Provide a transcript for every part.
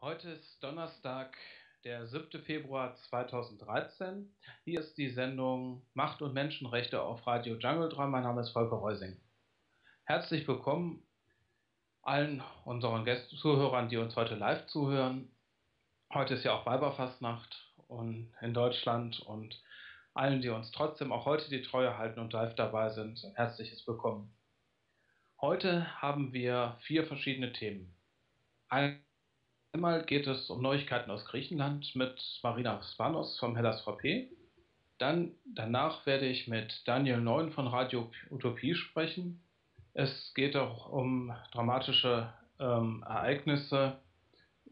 Heute ist Donnerstag, der 7. Februar 2013. Hier ist die Sendung Macht und Menschenrechte auf Radio Jungle Drum. Mein Name ist Volker Reusing. Herzlich willkommen allen unseren Gästen, Zuhörern, die uns heute live zuhören. Heute ist ja auch Weiberfastnacht in Deutschland und allen, die uns trotzdem auch heute die Treue halten und live dabei sind, herzliches Willkommen. Heute haben wir vier verschiedene Themen. Einmal geht es um Neuigkeiten aus Griechenland mit Marina Spanos vom Hellas VP. Dann, danach werde ich mit Daniel Neun von Radio Utopie sprechen. Es geht auch um dramatische ähm, Ereignisse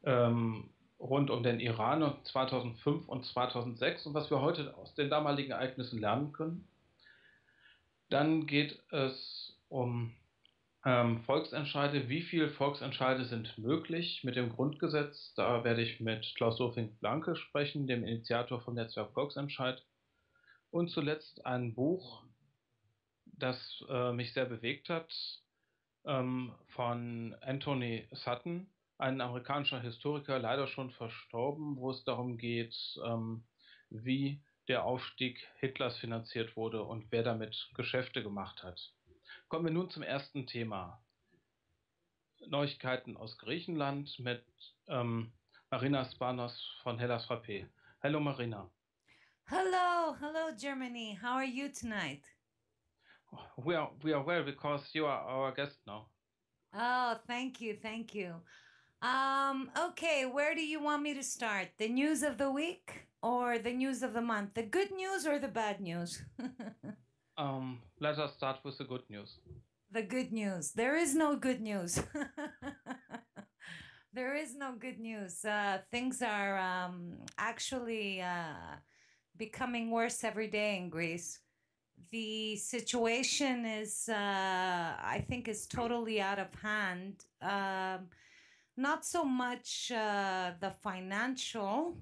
ähm, rund um den Iran 2005 und 2006 und was wir heute aus den damaligen Ereignissen lernen können. Dann geht es um ähm, Volksentscheide. Wie viele Volksentscheide sind möglich mit dem Grundgesetz? Da werde ich mit Klaus Sofing-Blanke sprechen, dem Initiator vom Netzwerk Volksentscheid. Und zuletzt ein Buch, das äh, mich sehr bewegt hat, ähm, von Anthony Sutton, ein amerikanischer Historiker, leider schon verstorben, wo es darum geht, ähm, wie der Aufstieg Hitlers finanziert wurde und wer damit Geschäfte gemacht hat. Kommen wir nun zum ersten Thema. Neuigkeiten aus Griechenland mit ähm, Marina Spanos von Hellas Frappé. Hallo Marina. Hello, hello Germany. How are you tonight? We are we are well because you are our guest now. Oh, thank you, thank you. Um, okay, where do you want me to start? The news of the week or the news of the month? The good news or the bad news? um, let us start with the good news. The good news. There is no good news. there is no good news. Uh, things are um, actually uh, becoming worse every day in Greece. The situation is, uh, I think, is totally out of hand. Um, not so much uh, the financial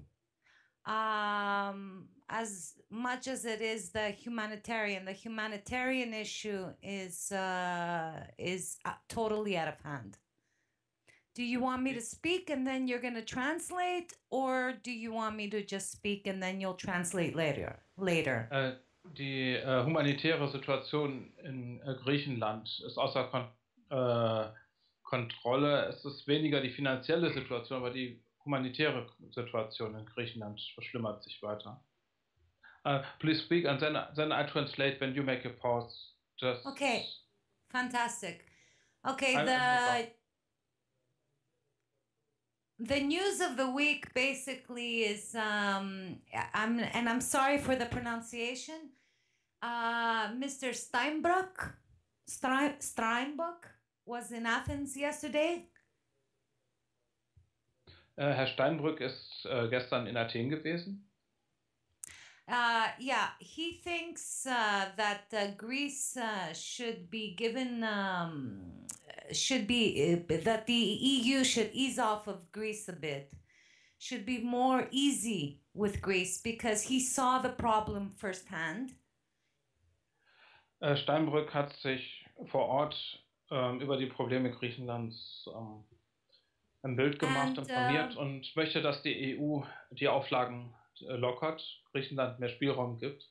um, as much as it is the humanitarian. The humanitarian issue is uh, is uh, totally out of hand. Do you want me to speak and then you're going to translate, or do you want me to just speak and then you'll translate later? Later. Äh, die äh, humanitäre Situation in äh, Griechenland ist außer Kon äh, Kontrolle. Es ist weniger die finanzielle Situation, aber die humanitäre Situation in Griechenland verschlimmert sich weiter. Uh, please speak and then, then I translate when you make a pause. Just Okay, fantastic. Okay, I'm- the the news of the week basically is um, I'm and I'm sorry for the pronunciation. Uh, Mr. Steinbruck, Stein, Steinbruck was in Athens yesterday. Äh, Herr Steinbrück ist äh, gestern in Athen gewesen. Uh, yeah, he thinks uh, that uh, Greece uh, should be given, um, should be, uh, that the EU should ease off of Greece a bit, should be more easy with Greece because he saw the problem firsthand. Äh, Steinbrück hat sich vor Ort ähm, über die Probleme Griechenlands ähm, ein Bild gemacht, And, informiert ähm, und möchte, dass die EU die Auflagen lockert, Griechenland mehr Spielraum gibt.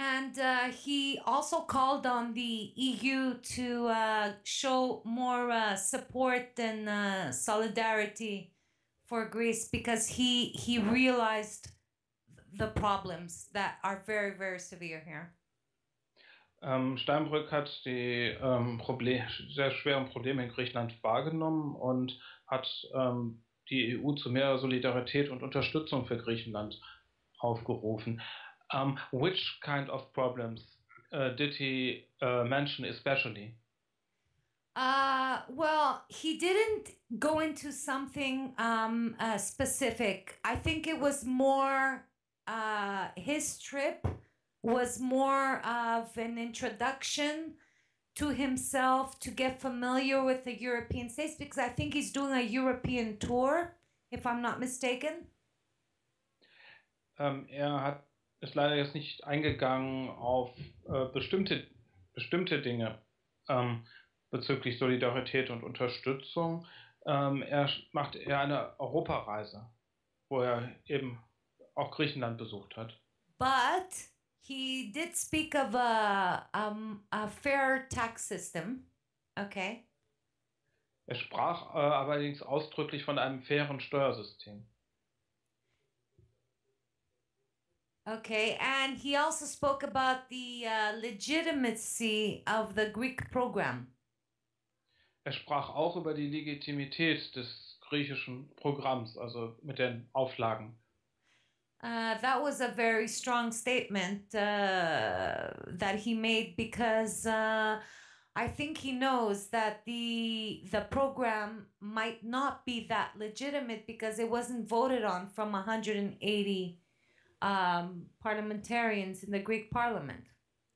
And uh, he also called on the EU to uh, show more uh, support and uh, solidarity for Greece because he he realized the problems that are very very severe here. Ähm, Steinbrück hat die ähm, Problem, sehr schweren Probleme in Griechenland wahrgenommen und hat ähm, die EU zu mehr Solidarität und Unterstützung für Griechenland aufgerufen. Um, which kind of problems uh, did he uh, mention especially? Uh, well, he didn't go into something um, uh, specific. I think it was more, uh, his trip was more of an introduction to himself to get familiar with the European states because I think he's doing a European tour, if I'm not mistaken. Ähm, er hat, ist leider jetzt nicht eingegangen auf äh, bestimmte, bestimmte Dinge ähm, bezüglich Solidarität und Unterstützung. Ähm, er macht eher eine Europareise, wo er eben auch Griechenland besucht hat. But he did speak of a, um, a fair tax system. Okay. Er sprach äh, allerdings ausdrücklich von einem fairen Steuersystem. Okay, and he also spoke about the uh, legitimacy of the Greek program. Er sprach auch über die Legitimität des griechischen Programms, also mit den Auflagen. Uh, that was a very strong statement uh, that he made because uh, I think he knows that the the program might not be that legitimate because it wasn't voted on from 180 um, parliamentarians in the Greek parliament.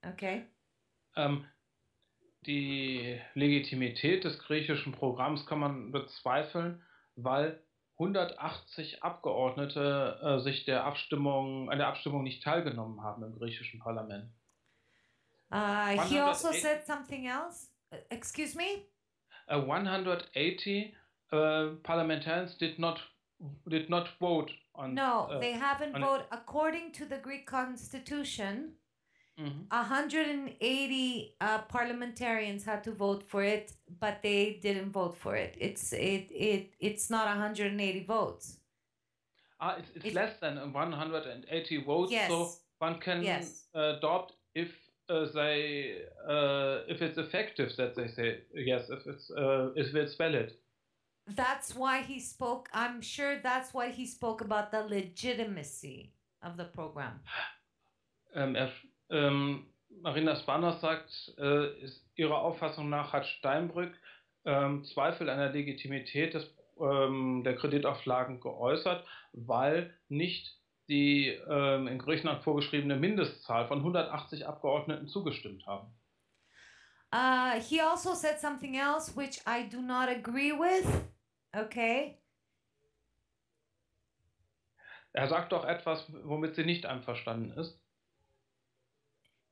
Okay. Ähm, die Legitimität des griechischen Programms kann man bezweifeln, weil 180 Abgeordnete äh, sich der Abstimmung, an der Abstimmung nicht teilgenommen haben im griechischen Parlament. Uh, he also said something else. Uh, excuse me? Uh, 180 uh, parliamentarians did not did not vote on. No, uh, they haven't voted according to the Greek constitution. Mhm. 180 uh, parliamentarians had to vote for it, but they didn't vote for it. It's it it it's not 180 votes. Ah, it's, it's It- less than 180 votes, Yes. so one can Yes. uh, adopt if uh, they uh, if it's effective that they say yes if it's uh, if it's valid. That's why he spoke. I'm sure that's why he spoke about the legitimacy of the program. Ähm, er, ähm, Marina Spanos sagt, äh, ist, ihrer Auffassung nach hat Steinbrück ähm, Zweifel an der Legitimität des, ähm, der Kreditauflagen geäußert, weil nicht die ähm, in Griechenland vorgeschriebene Mindestzahl von 180 Abgeordneten zugestimmt haben. Uh, he also said something else which I do not agree with. Okay. Er sagt doch etwas, womit sie nicht einverstanden ist.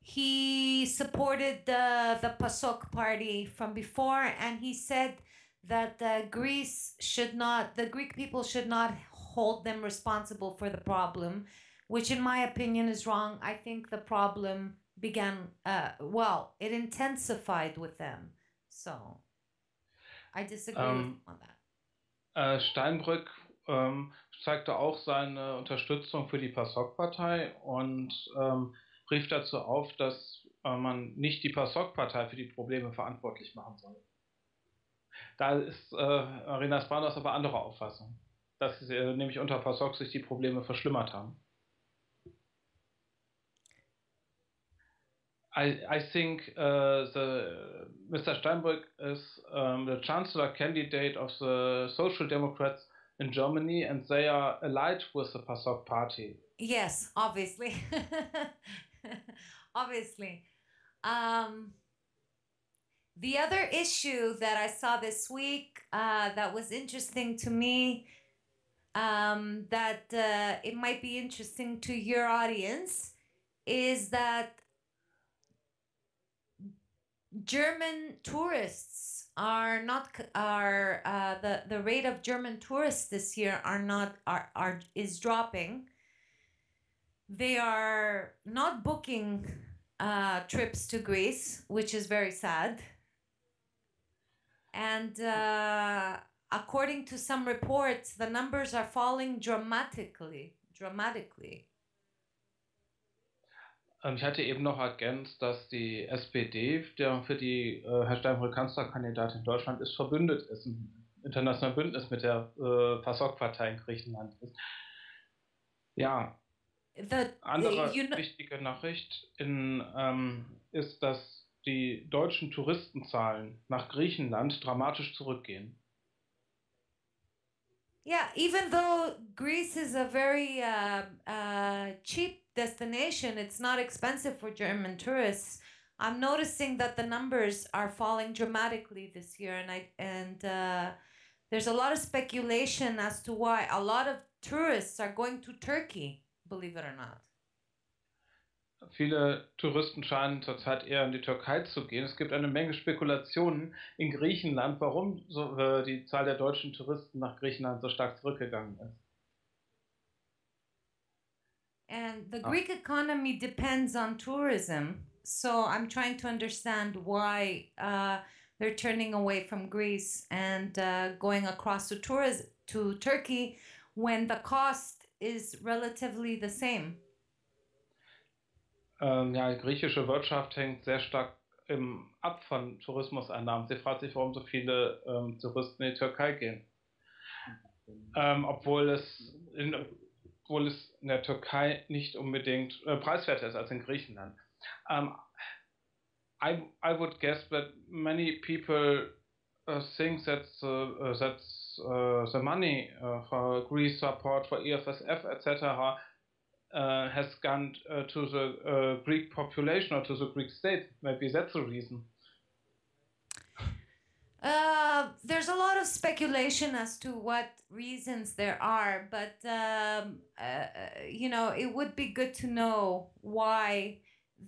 He supported the the PASOK party from before, and he said that uh, Greece should not, the Greek people should not hold them responsible for the problem, which, in my opinion, is wrong. I think the problem began, uh, well, it intensified with them. So I disagree Um, on that. Äh, Steinbrück ähm, zeigte auch seine Unterstützung für die PASOK-Partei und ähm, rief dazu auf, dass äh, man nicht die PASOK-Partei für die Probleme verantwortlich machen soll. Da ist äh, Arena Spanos aber anderer Auffassung, dass sie, äh, nämlich unter PASOK sich die Probleme verschlimmert haben. I, I think uh, the Mr. Steinbrück is um, the chancellor candidate of the Social Democrats in Germany, and they are allied with the PASOK party. Yes, obviously. obviously. Um, the other issue that I saw this week uh, that was interesting to me, um, that uh, it might be interesting to your audience, is that German tourists are not are uh, the the rate of German tourists this year are not are, are is dropping. They are not booking uh, trips to Greece, which is very sad. And uh, according to some reports, the numbers are falling dramatically. Dramatically. Ähm, ich hatte eben noch ergänzt, dass die SPD, der für die äh, Herr Steinbrück Kanzlerkandidat in Deutschland ist, verbündet ist, ein internationales Bündnis mit der äh, PASOK-Partei in Griechenland ist. Ja, The Andere you know, wichtige Nachricht in, ähm, ist, dass die deutschen Touristenzahlen nach Griechenland dramatisch zurückgehen. Yeah, even though Greece is a very uh, uh, cheap destination, it's not expensive for German tourists. I'm noticing that the numbers are falling dramatically this year, and I and uh, there's a lot of speculation as to why. A lot of tourists are going to Turkey, believe it or not. viele Touristen scheinen zurzeit eher in die Türkei zu gehen. Es gibt eine Menge Spekulationen in Griechenland, warum so, äh, die Zahl der deutschen Touristen nach Griechenland so stark zurückgegangen ist. And the Greek economy depends on tourism. So I'm trying to understand why uh, they're turning away from Greece and uh, going across to tourism to Turkey when the cost is relatively the same. Ähm, ja, die griechische Wirtschaft hängt sehr stark im, ab von Tourismuseinnahmen. Sie fragt sich, warum so viele ähm, Touristen in die Türkei gehen. Ähm, obwohl es in, obwohl es in der Türkei nicht unbedingt äh, preiswerter ist als in Griechenland. Um, I I would guess that many people uh, think that uh, that the money uh, for Greece support for EFSF etc. Uh, has gone uh, to the Greek population or to the Greek state. Maybe that's the reason. Uh, there's a lot of speculation as to what reasons there are, but um, uh, uh, you know, it would be good to know why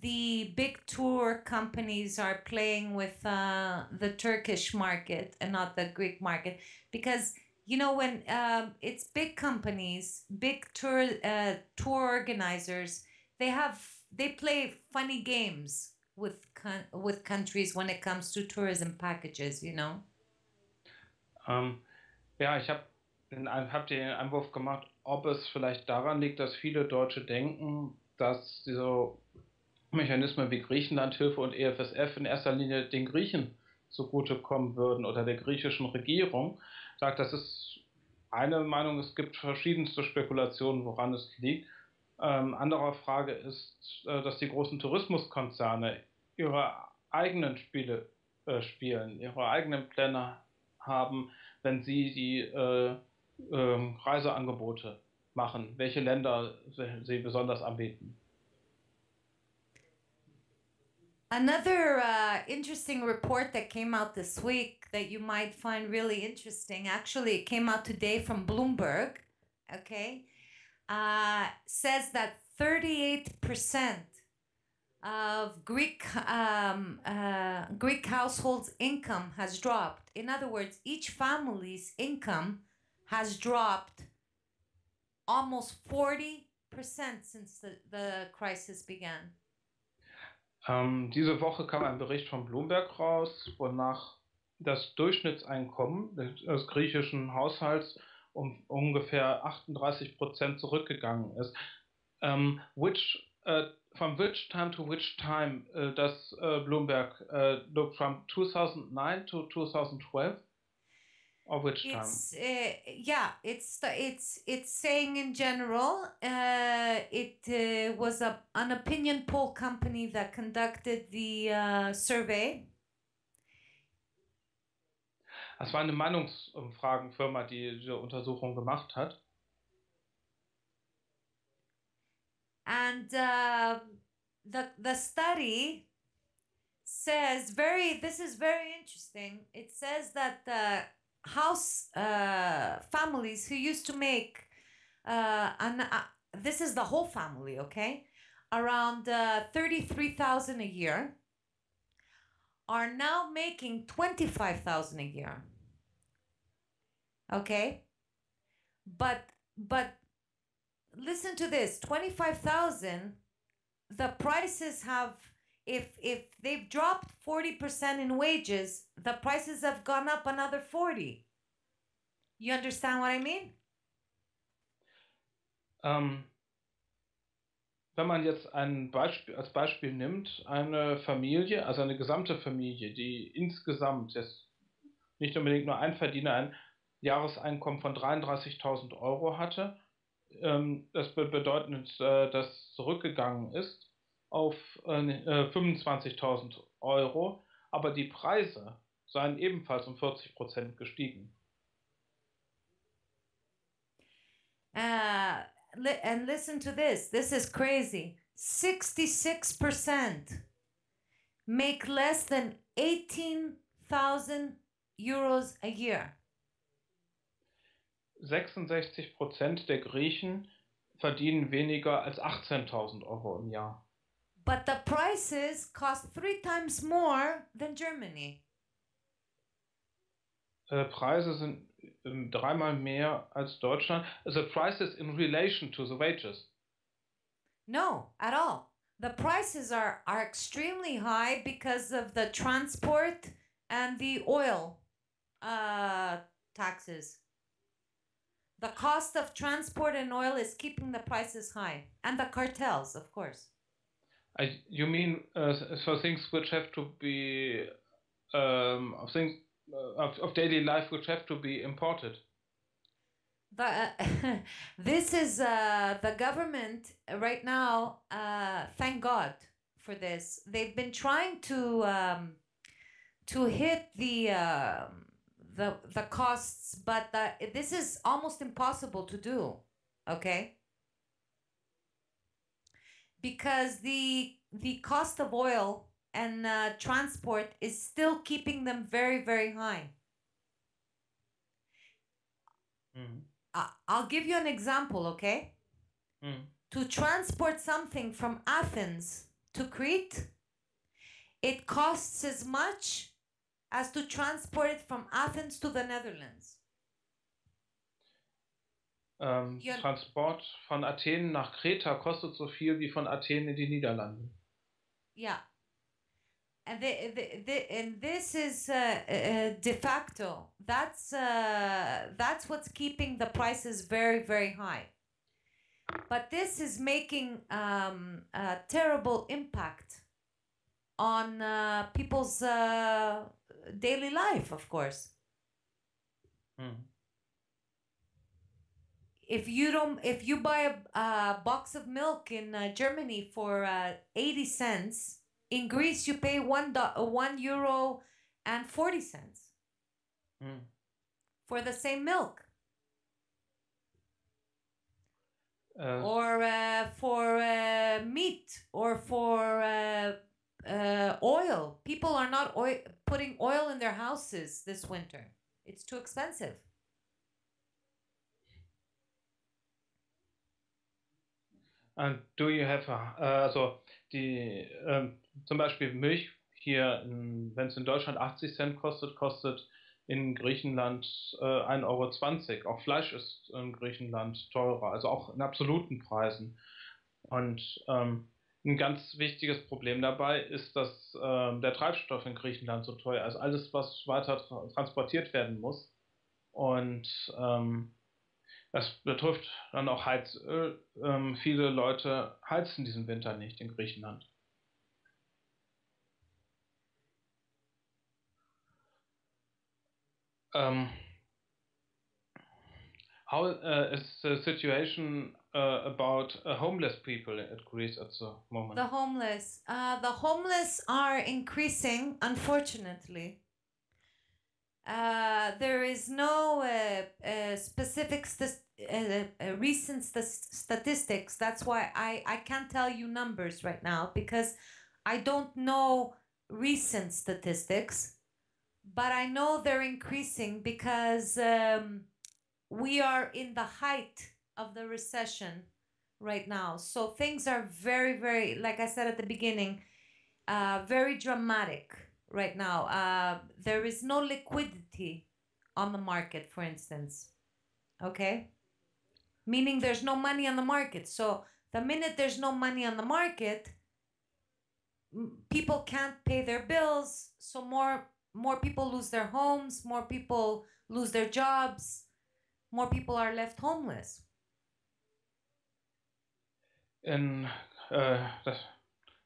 the big tour companies are playing with uh, the Turkish market and not the Greek market, because you know when um, it's big companies, big tour uh, tour organizers, they have they play funny games with con- with countries when it comes to tourism packages, you know? Ähm, ja, ich habe hab den Einwurf gemacht, ob es vielleicht daran liegt, dass viele Deutsche denken, dass diese Mechanismen wie Griechenlandhilfe und EFSF in erster Linie den Griechen zugutekommen würden oder der griechischen Regierung. Sagt, das ist eine Meinung, es gibt verschiedenste Spekulationen, woran es liegt. Ähm, andere Frage ist, äh, dass die großen Tourismuskonzerne ihre eigenen Spiele äh, spielen, ihre eigenen Pläne haben, wenn sie die äh, äh, Reiseangebote machen, welche Länder sie besonders anbieten. Another uh, interesting report that came out this week that you might find really interesting, actually, it came out today from Bloomberg, okay, uh, says that 38% of Greek um, uh, Greek households' income has dropped. In other words, each family's income has dropped almost 40% since the, the crisis began. Ähm, diese Woche kam ein Bericht von Bloomberg raus, wonach das Durchschnittseinkommen des griechischen Haushalts um ungefähr 38 Prozent zurückgegangen ist. Ähm, which uh, from which time to which time uh, does uh, Bloomberg look from 2009 to 2012? Or which it's, time? Uh, yeah, it's it's it's saying in general. Uh, it uh, was a, an opinion poll company that conducted the survey. Es war eine Meinungsumfragenfirma, die diese Untersuchung gemacht hat. and uh, the the study says very this is very interesting it says that house uh, families who used to make uh, an, uh, this is the whole family okay? Around uh, 33000 a year are now making 25000 a year okay? But but listen to this 25,000 the prices have if if they've dropped 40% in wages the prices have gone up another 40 you understand what i mean? Ähm, wenn man jetzt ein Beispiel als Beispiel nimmt eine Familie also eine gesamte Familie die insgesamt jetzt nicht unbedingt nur ein Verdiener ein Jahreseinkommen von 33.000 Euro hatte ähm, das bedeutend, äh, dass zurückgegangen ist auf äh, 25.000 Euro, aber die Preise seien ebenfalls um 40 Prozent gestiegen. Uh, li and listen to this. This is crazy. 66% make less than 18,000 euros a year. 66 Prozent der Griechen verdienen weniger als 18.000 Euro im Jahr. But the prices cost three times more than Germany. Äh, Preise sind ähm, dreimal mehr als Deutschland. The prices in relation to the wages. No, at all. The prices are, are extremely high because of the transport and the oil uh, taxes. The cost of transport and oil is keeping the prices high, and the cartels, of course. I, you mean uh, for things which have to be um, of things uh, of, of daily life which have to be imported. The, this is uh, the government right now. Uh, thank God for this. They've been trying to um, to hit the um the the costs, but the, this is almost impossible to do. Okay, because the the cost of oil and uh, transport is still keeping them very very high. Mhm. I- I'll give you an example, okay? Mhm. To transport something from Athens to Crete, it costs as much as to transport it from Athens to the Netherlands. Ähm, Ja. Transport von Athen nach Kreta kostet so viel wie von Athen in die Niederlande. Yeah. And, the, the, the, and this is uh, uh, de facto. That's, uh, that's what's keeping the prices very, very high. But this is making um, a terrible impact on uh, people's uh, daily life, of course. Mhm. If you don't if you buy a, a box of milk in uh, germany for uh, 80 cents in greece you pay one do- uh, one euro and 40 cents. Mhm. for the same milk. Äh, or uh, for uh, meat or for uh, uh, oil. People are not oil- putting oil in their houses this winter. It's too expensive Do you have, a, äh, also die, ähm, zum Beispiel Milch hier, wenn es in Deutschland 80 Cent kostet, kostet in Griechenland äh, 1,20 Euro. Auch Fleisch ist in Griechenland teurer, also auch in absoluten Preisen. Und ähm, ein ganz wichtiges Problem dabei ist, dass ähm, der Treibstoff in Griechenland so teuer ist. Alles, was weiter tra transportiert werden muss. Und ähm, das betrifft dann auch Heizöl. Ähm, viele Leute heizen diesen Winter nicht in Griechenland. Um, how uh, is the situation uh, about uh, homeless people at Greece at the moment? The homeless. Uh, the homeless are increasing, unfortunately. Uh, there is no uh, uh, specific st- uh, uh, recent st- statistics. That's why I, I can't tell you numbers right now because I don't know recent statistics. But I know they're increasing because um, we are in the height of the recession right now. So things are very, very, like I said at the beginning, very dramatic right now. Uh, there is no liquidity on the market, for instance. Okay? Meaning there's no money on the market. So the minute there's no money on the market, people can't pay their bills. So more more people lose their homes, more people lose their jobs, more people are left homeless. And das,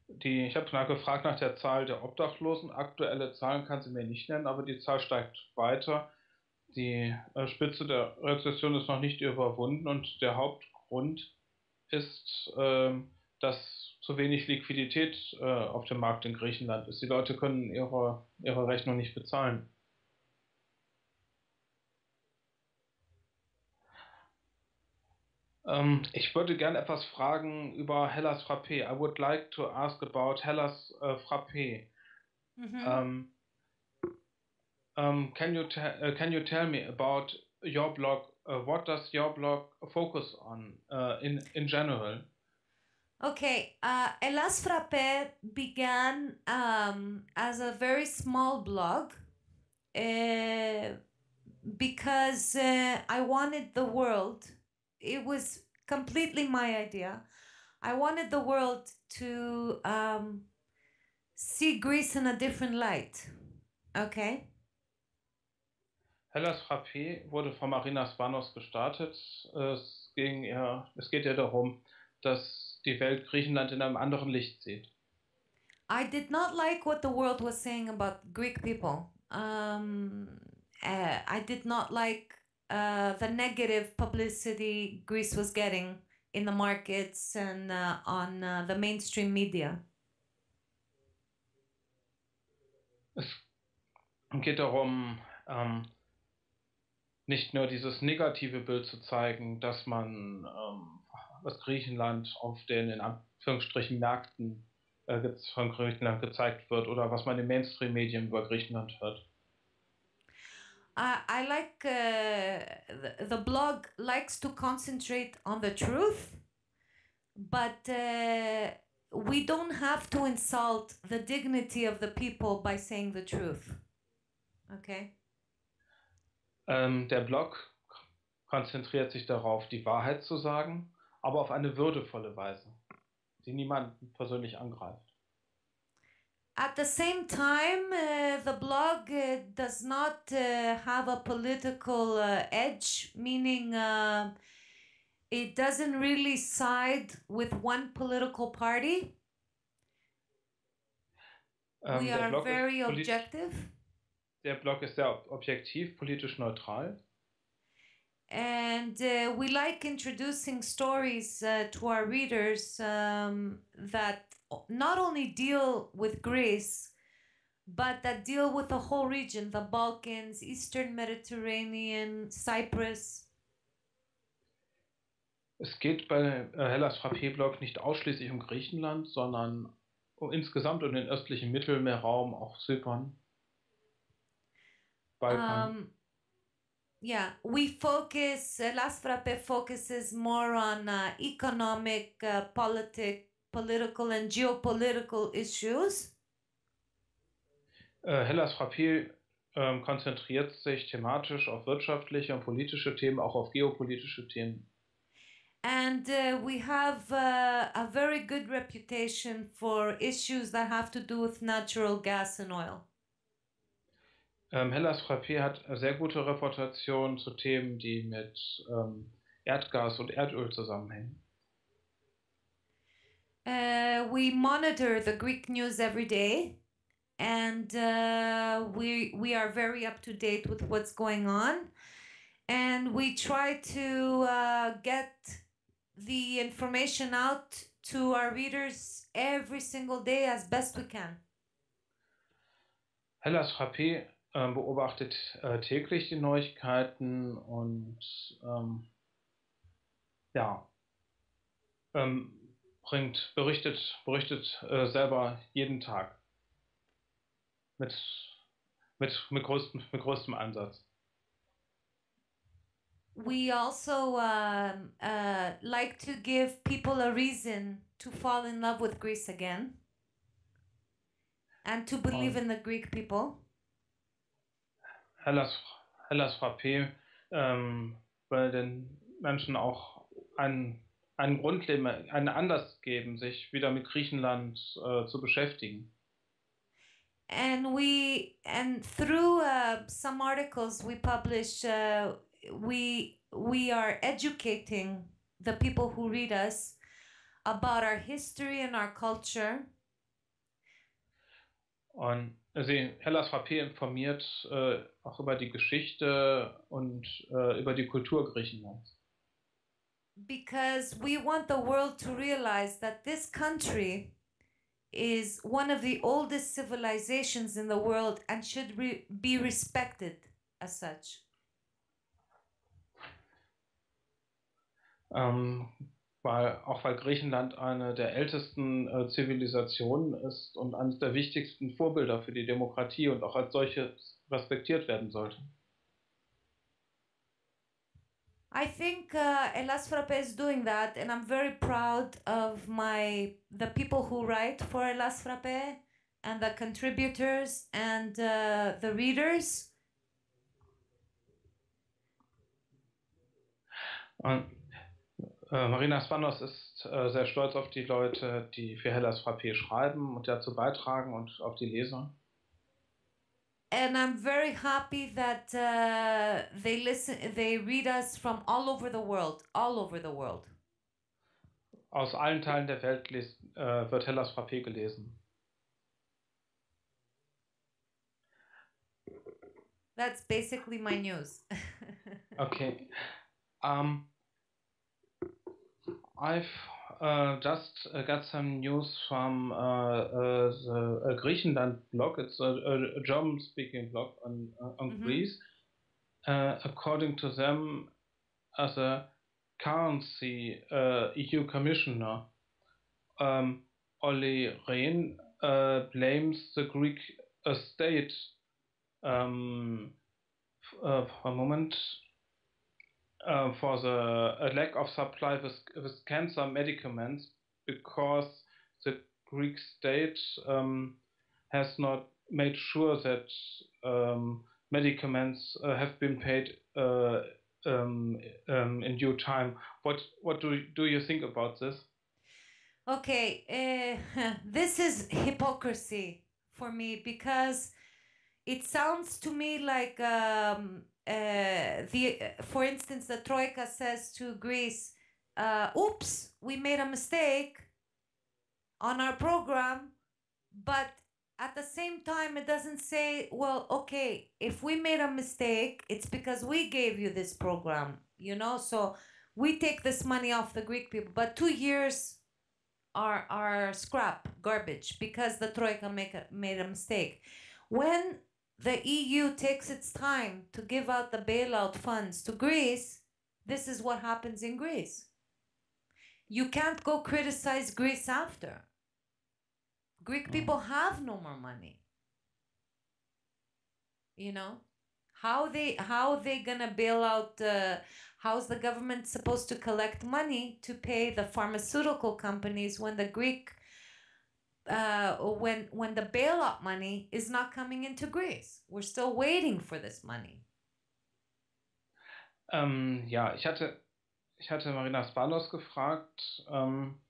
die, ich habe mal gefragt nach der Zahl der Obdachlosen. Aktuelle Zahlen kann sie mir nicht nennen, aber die Zahl steigt weiter. Die äh, Spitze der Rezession ist noch nicht überwunden und der Hauptgrund ist, ähm, dass zu wenig Liquidität äh, auf dem Markt in Griechenland ist. Die Leute können ihre, ihre Rechnung nicht bezahlen. Ähm, ich würde gerne etwas fragen über Hellas Frappé. I would like to ask about Hellas äh, Frappé. Mhm. Um, um, can you te- uh, can you tell me about your blog? Uh, what does your blog focus on uh, in in general? Okay, uh, Elas Frappé began um, as a very small blog uh, because uh, I wanted the world, it was completely my idea. I wanted the world to um, see Greece in a different light. Okay? Hellas Frappé wurde von Marina Spanos gestartet. Es, ging ihr, es geht ihr darum, dass die Welt Griechenland in einem anderen Licht sieht. I did not like what the world was saying about Greek people. Um, uh, I did not like uh, the negative publicity Greece was getting in the markets and uh, on uh, the mainstream media. Es geht darum, ähm, nicht nur dieses negative Bild zu zeigen, dass man ähm, was Griechenland auf den in Anführungsstrichen Märkten äh, von Griechenland gezeigt wird oder was man in Mainstream-Medien über Griechenland hört. Uh, I like uh, the, the blog likes to concentrate on the truth, but uh, we don't have to insult the dignity of the people by saying the truth. Okay. Ähm, der Blog konzentriert sich darauf, die Wahrheit zu sagen, aber auf eine würdevolle Weise, die niemanden persönlich angreift. At the same time, uh, the blog uh, does not uh, have a political uh, edge, meaning uh, it doesn't really side with one political party. Ähm, we are very objective. Der Blog ist sehr ob- objektiv, politisch neutral. And uh, we like introducing stories uh, to our readers um, that not only deal with Greece, but that deal with the whole region the Balkans, Eastern Mediterranean, Cyprus. Es geht bei Hellas Frappé Blog nicht ausschließlich um Griechenland, sondern insgesamt um den östlichen Mittelmeerraum, auch Zypern, Balkan. Um, yeah, we focus, uh, Las Frappe focuses more on uh, economic, uh, politic, political, and geopolitical issues. Äh, Hellas Frappé ähm, konzentriert sich thematisch auf wirtschaftliche und politische Themen, auch auf geopolitische Themen. And uh, we have uh, a very good reputation for issues that have to do with natural gas and oil. Ähm, Hellas Frappé hat eine sehr gute Reputation zu Themen, die mit ähm, Erdgas und Erdöl zusammenhängen. Uh, we monitor the Greek news every day, and uh, we we are very up to date with what's going on, and we try to uh, get the information out to our readers every single day as best we can. Hellas Frappé ähm, beobachtet äh, täglich die Neuigkeiten und ähm, ja, ähm, bringt, berichtet, berichtet äh, selber jeden Tag mit, mit, mit, größtem, mit größtem Einsatz. we also um, uh, like to give people a reason to fall in love with Greece again and to believe in the Greek people. Hellas, Hellas Frappé ähm, will den Menschen auch einen, einen Grund geben, einen Anlass geben, sich wieder mit Griechenland äh, zu beschäftigen. And we and through uh, some articles we publish, uh, we we are educating the people who read us about our history and our culture. Und sie, Hellas Frappé informiert äh, auch über die Geschichte und äh, über die Kultur Griechenlands. Because we want the world to realize that this country is one of the oldest civilizations in the world and should re- be respected as such. Ähm, weil, auch weil Griechenland eine der ältesten äh, Zivilisationen ist und eines der wichtigsten Vorbilder für die Demokratie und auch als solches respektiert werden sollte. I think uh, Elas Frappe is doing that, and I'm very proud of my the people who write for Elas Frappe and the contributors and uh, the readers. Und, äh, Marina Spanos ist äh, sehr stolz auf die Leute, die für Hellas Frappé schreiben und dazu beitragen und auf die Leser. And I'm very happy that uh, they listen, they read us from all over the world, all over the world. Aus allen Teilen der Welt les, äh, wird Hellas Frappé gelesen. That's basically my news. Okay. Um, I've uh, just uh, got some news from uh, uh the uh, Griechenland blog. It's a, a German-speaking blog on uh, on Mhm. Greece. according to them, as a currency EU commissioner, um, Olli Rehn blames the Greek state. Um, f- for a moment uh, for the lack of supply with, with cancer medicaments because the Greek state um, has not made sure that um, medicaments uh, have been paid uh, um, um, in due time. What what do do you think about this? Okay, uh, this is hypocrisy for me because it sounds to me like um, uh, the, uh, for instance, the Troika says to Greece, uh, "Oops, we made a mistake on our program," but at the same time, it doesn't say, "Well, okay, if we made a mistake, it's because we gave you this program," you know. So we take this money off the Greek people, but two years are are scrap garbage because the troika make a, made a mistake when the eu takes its time to give out the bailout funds to greece. This is what happens in greece. You can't go criticize greece after. Greek Mm. people have no more money. You know? How they how they gonna bail out uh, how's the government supposed to collect money to pay the pharmaceutical companies when the greek uh, when when the bailout money is not coming into greece we're still waiting for this money Ähm, ja, ich hatte, ich hatte Marina Spanos gefragt. Ähm,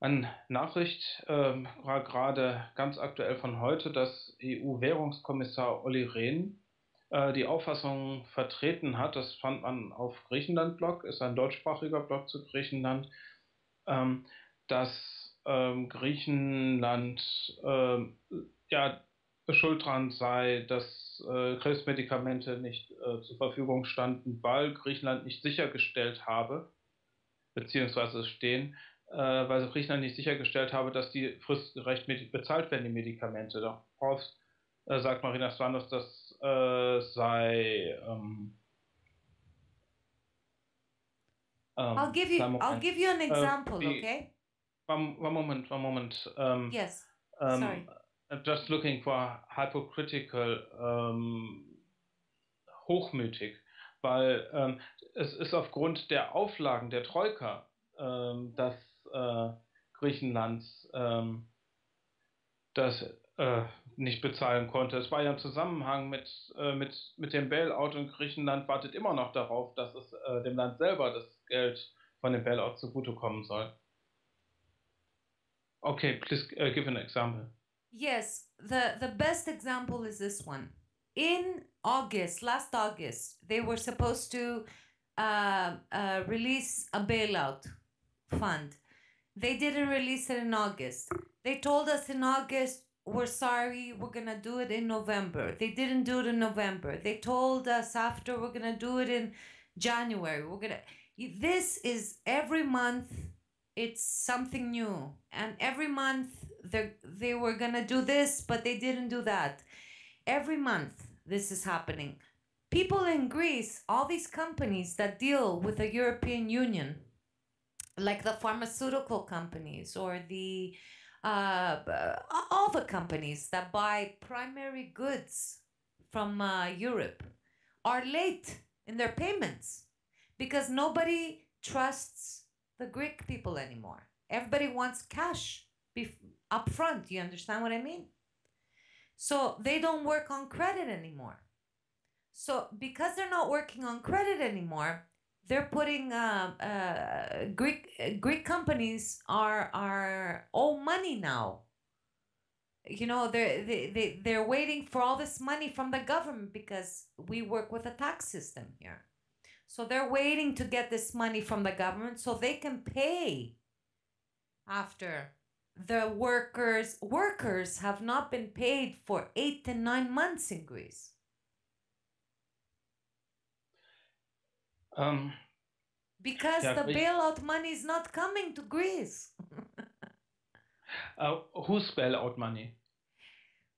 eine Nachricht ähm, war gerade ganz aktuell von heute, dass EU-Währungskommissar Olli Rehn äh, die Auffassung vertreten hat, das fand man auf Griechenland-Blog, ist ein deutschsprachiger Blog zu Griechenland, ähm, dass ähm, Griechenland ähm, ja schuld dran sei, dass äh, Krebsmedikamente nicht äh, zur Verfügung standen, weil Griechenland nicht sichergestellt habe, beziehungsweise stehen, äh, weil Griechenland nicht sichergestellt habe, dass die fristgerecht bezahlt werden, die Medikamente. Darauf äh, sagt Marina Svanos, das äh, sei ähm, ähm, i'll give you i'll give you an example the- okay One, one moment, one moment. Um, yes um, sorry. I'm just looking for hypocritical, um, hochmütig, weil es ist aufgrund der Auflagen der Troika, dass äh, Griechenland ähm, das äh, nicht bezahlen konnte. Es war ja im Zusammenhang mit, äh, mit, mit dem Bailout und Griechenland wartet immer noch darauf, dass es äh, dem Land selber das Geld von dem Bailout zugutekommen soll. Okay, please uh, give an example. Yes, the the best example is this one. In August, last August, they were supposed to uh, uh, release a bailout fund. They didn't release it in August. They told us in August, we're sorry, we're gonna do it in November. They didn't do it in November. They told us after we're gonna do it in January. We're gonna. This is every month. It's something new, and every month they they were gonna do this, but they didn't do that. Every month this is happening. People in Greece, all these companies that deal with the European Union, like the pharmaceutical companies or the uh, all the companies that buy primary goods from uh, Europe, are late in their payments because nobody trusts the Greek people anymore. Everybody wants cash up front. You understand what I mean? So they don't work on credit anymore. So because they're not working on credit anymore, they're putting uh, uh, Greek uh, Greek companies are are all money now. You know they're they, they they're waiting for all this money from the government because we work with a tax system here. So they're waiting to get this money from the government so they can pay after the workers workers have not been paid for 8 to 9 months in Greece. Ähm, Because Ja, the bailout money is not coming to Greece. uh, whose bailout money?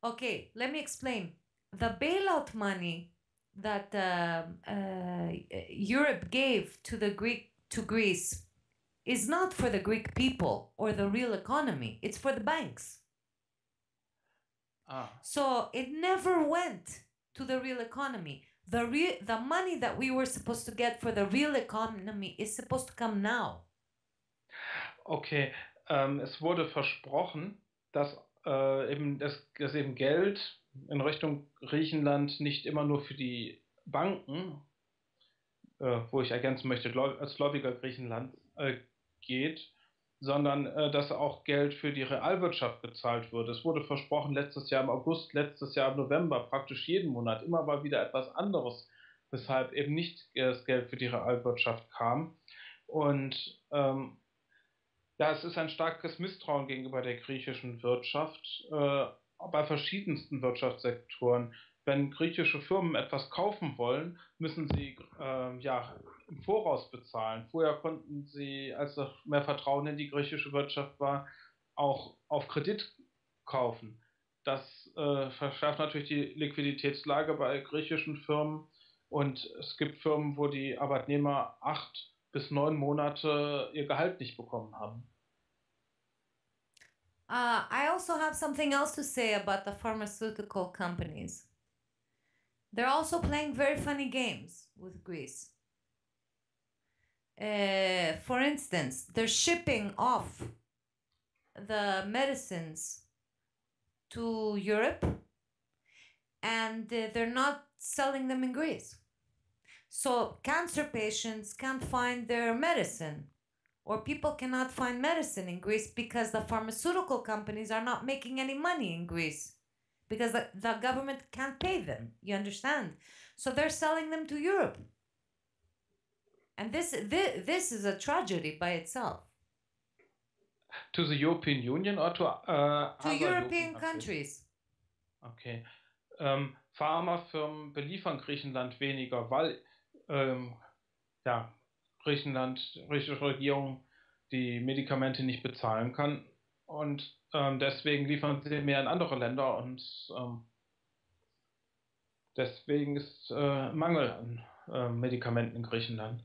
Okay, let me explain. The bailout money that um, uh, Europe gave to the Greek to Greece is not for the Greek people or the real economy. It's for the banks. Ah, So it never went to the real economy. The real the money that we were supposed to get for the real economy is supposed to come now. okay. Ähm, es wurde versprochen, dass, äh, eben, das, dass eben Geld in Richtung Griechenland nicht immer nur für die Banken, äh, wo ich ergänzen möchte, als Gläubiger Griechenland äh, geht, sondern äh, dass auch Geld für die Realwirtschaft bezahlt wird. Es wurde versprochen letztes Jahr im August, letztes Jahr im November, praktisch jeden Monat, immer mal wieder etwas anderes, weshalb eben nicht das Geld für die Realwirtschaft kam. Und ähm, ja, es ist ein starkes Misstrauen gegenüber der griechischen Wirtschaft äh, bei verschiedensten Wirtschaftssektoren. Wenn griechische Firmen etwas kaufen wollen, müssen sie ähm, ja im Voraus bezahlen. Vorher konnten sie, als mehr Vertrauen in die griechische Wirtschaft war, auch auf Kredit kaufen. Das äh, verschärft natürlich die Liquiditätslage bei griechischen Firmen und es gibt Firmen, wo die Arbeitnehmer acht bis neun Monate ihr Gehalt nicht bekommen haben. Uh, I also have something else to say about the pharmaceutical companies. They're also playing very funny games with Greece. Uh, for instance, they're shipping off the medicines to Europe and uh, they're not selling them in Greece. So, cancer patients can't find their medicine or people cannot find medicine in Greece because the pharmaceutical companies are not making any money in Greece because the, the government can't pay them. You understand? So they're selling them to Europe. And this, this, this is a tragedy by itself. To the European Union or to, uh, To other European countries. Okay. Ähm, Pharmafirmen beliefern Griechenland weniger, weil ähm, ja, Griechenland, griechische Regierung die Medikamente nicht bezahlen kann. Und ähm, deswegen liefern sie mehr in andere Länder und ähm, deswegen ist äh, Mangel an äh, Medikamenten in Griechenland.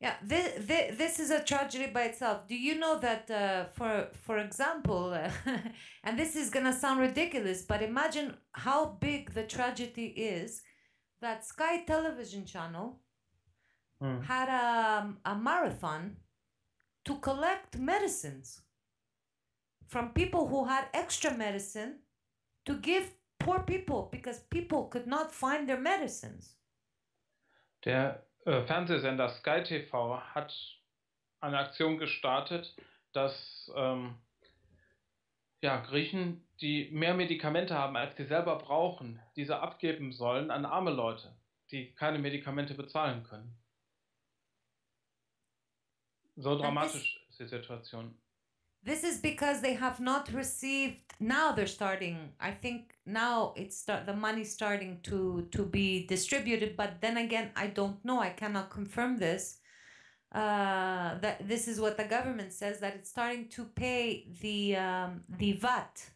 Yeah, this, this, this is a tragedy by itself. Do you know that, uh, for for example, uh, and this is gonna sound ridiculous, but imagine how big the tragedy is that Sky Television Channel Hm. had a, a marathon to collect medicines from people who had extra medicine to give poor people because people could not find their medicines. Der äh, Fernsehsender Sky TV hat eine Aktion gestartet, dass ähm, ja, Griechen, die mehr Medikamente haben, als sie selber brauchen, diese abgeben sollen an arme Leute, die keine Medikamente bezahlen können. So dramatisch ist die Situation. This is because they have not received. Now they're starting. I think now it's start, the money starting to to be distributed. But then again, I don't know. I cannot confirm this. Uh, that this is what the government says that it's starting to pay the um, the VAT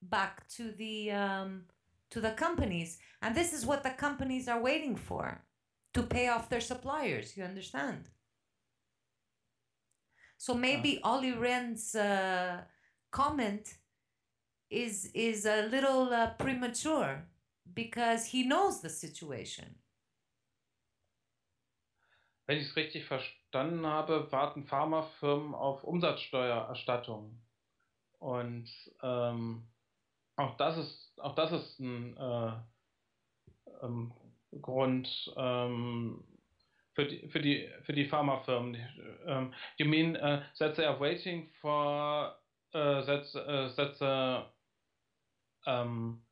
back to the um, to the companies, and this is what the companies are waiting for to pay off their suppliers. You understand? So maybe Olli Rehn's uh, comment is is a little uh, premature because he knows the situation. Wenn ich es richtig verstanden habe, warten Pharmafirmen auf Umsatzsteuererstattung. Und ähm, auch das ist auch das ist ein äh, ähm, Grund ähm, für die für die für die Pharmafirmen. Um, you mean uh, that they are waiting for uh, that uh, that the um,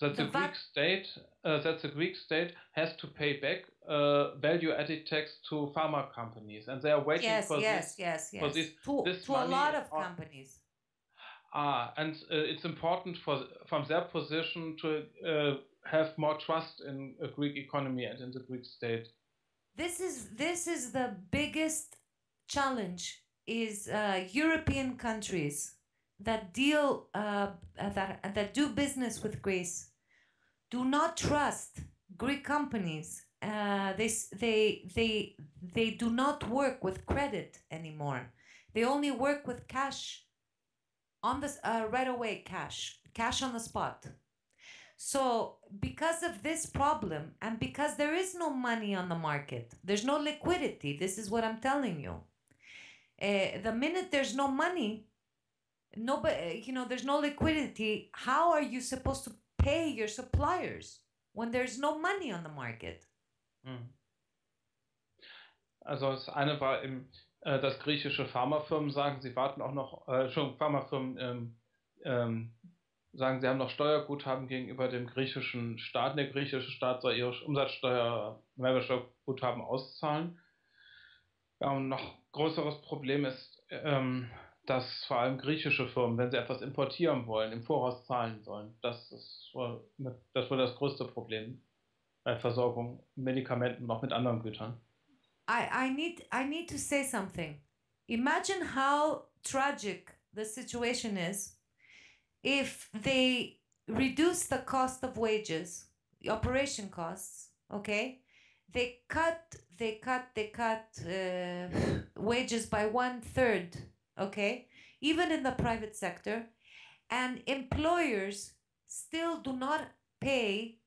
that the, The Greek state uh, that the Greek state has to pay back uh, value-added tax to pharma companies, and they are waiting Yes, for yes, this. yes, for yes. this- to this to a lot of on- companies. Ah, and uh, it's important for from their position to uh, have more trust in a Greek economy and in the Greek state. This is this is the biggest challenge is uh, European countries that deal uh, that that do business with Greece do not trust Greek companies. Uh, they they they they do not work with credit anymore. They only work with cash on this uh, right away cash cash on the spot. So, because of this problem, and because there is no money on the market, there's no liquidity. This is what I'm telling you. Uh, the minute there's no money, nobody, you know, there's no liquidity. How are you supposed to pay your suppliers when there's no money on the market? Hm. Also das eine war im, äh, dass griechische Pharmafirmen sagen, sie warten auch noch, äh, schon Pharmafirmen ähm, ähm, sagen, sie haben noch Steuerguthaben gegenüber dem griechischen Staat. Der griechische Staat soll ihre Umsatzsteuer, Mehrwertsteuerguthaben auszahlen. Ja, und noch größeres Problem ist, ähm, dass vor allem griechische Firmen, wenn sie etwas importieren wollen, im Voraus zahlen sollen. Das ist das wohl das größte Problem bei Versorgung, Medikamenten auch mit anderen Gütern. I, I need I need to say something. Imagine how tragic the situation is if they reduce the cost of wages, the operation costs, okay? They cut, they cut, they cut uh, wages by one third, okay? Even in the private sector. And employers still do not pay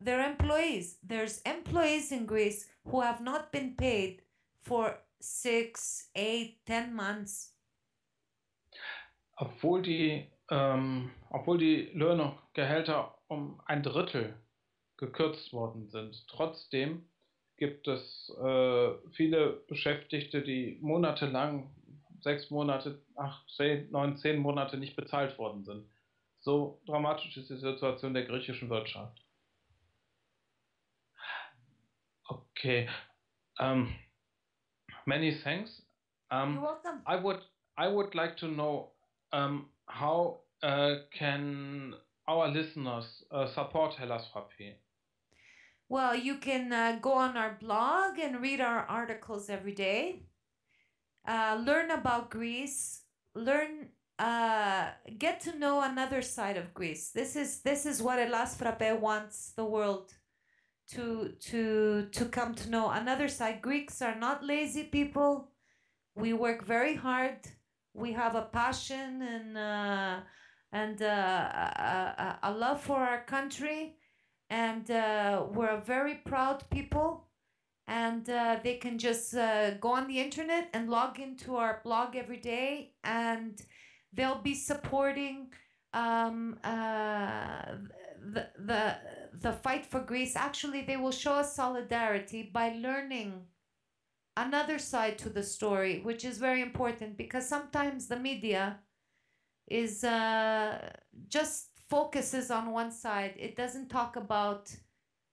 their employees. There's employees in Greece who have not been paid for six, eight, ten months. Obwohl die, ähm, obwohl die Löhne, Gehälter um ein Drittel gekürzt worden sind, trotzdem gibt es äh, viele Beschäftigte, die monatelang, sechs Monate, acht, zehn, neun, zehn Monate nicht bezahlt worden sind. So dramatisch ist die Situation der griechischen Wirtschaft. Okay. Um, many thanks. Um, You're welcome. I would I would like to know um, how uh, can our listeners uh, support Hellas Frappé? Well, you can uh, go on our blog and read our articles every day. Uh, learn about Greece. Learn, uh, get to know another side of Greece. This is this is what Elas Frappe wants the world to to to come to know. Another side. Greeks are not lazy people. We work very hard. We have a passion and uh, and uh, a, a, love for our country and uh, we're a very proud people and uh, they can just uh, go on the internet and log into our blog every day and they'll be supporting um, uh, the, the, the fight for greece actually they will show us solidarity by learning another side to the story which is very important because sometimes the media is uh, just focuses on one side. It doesn't talk about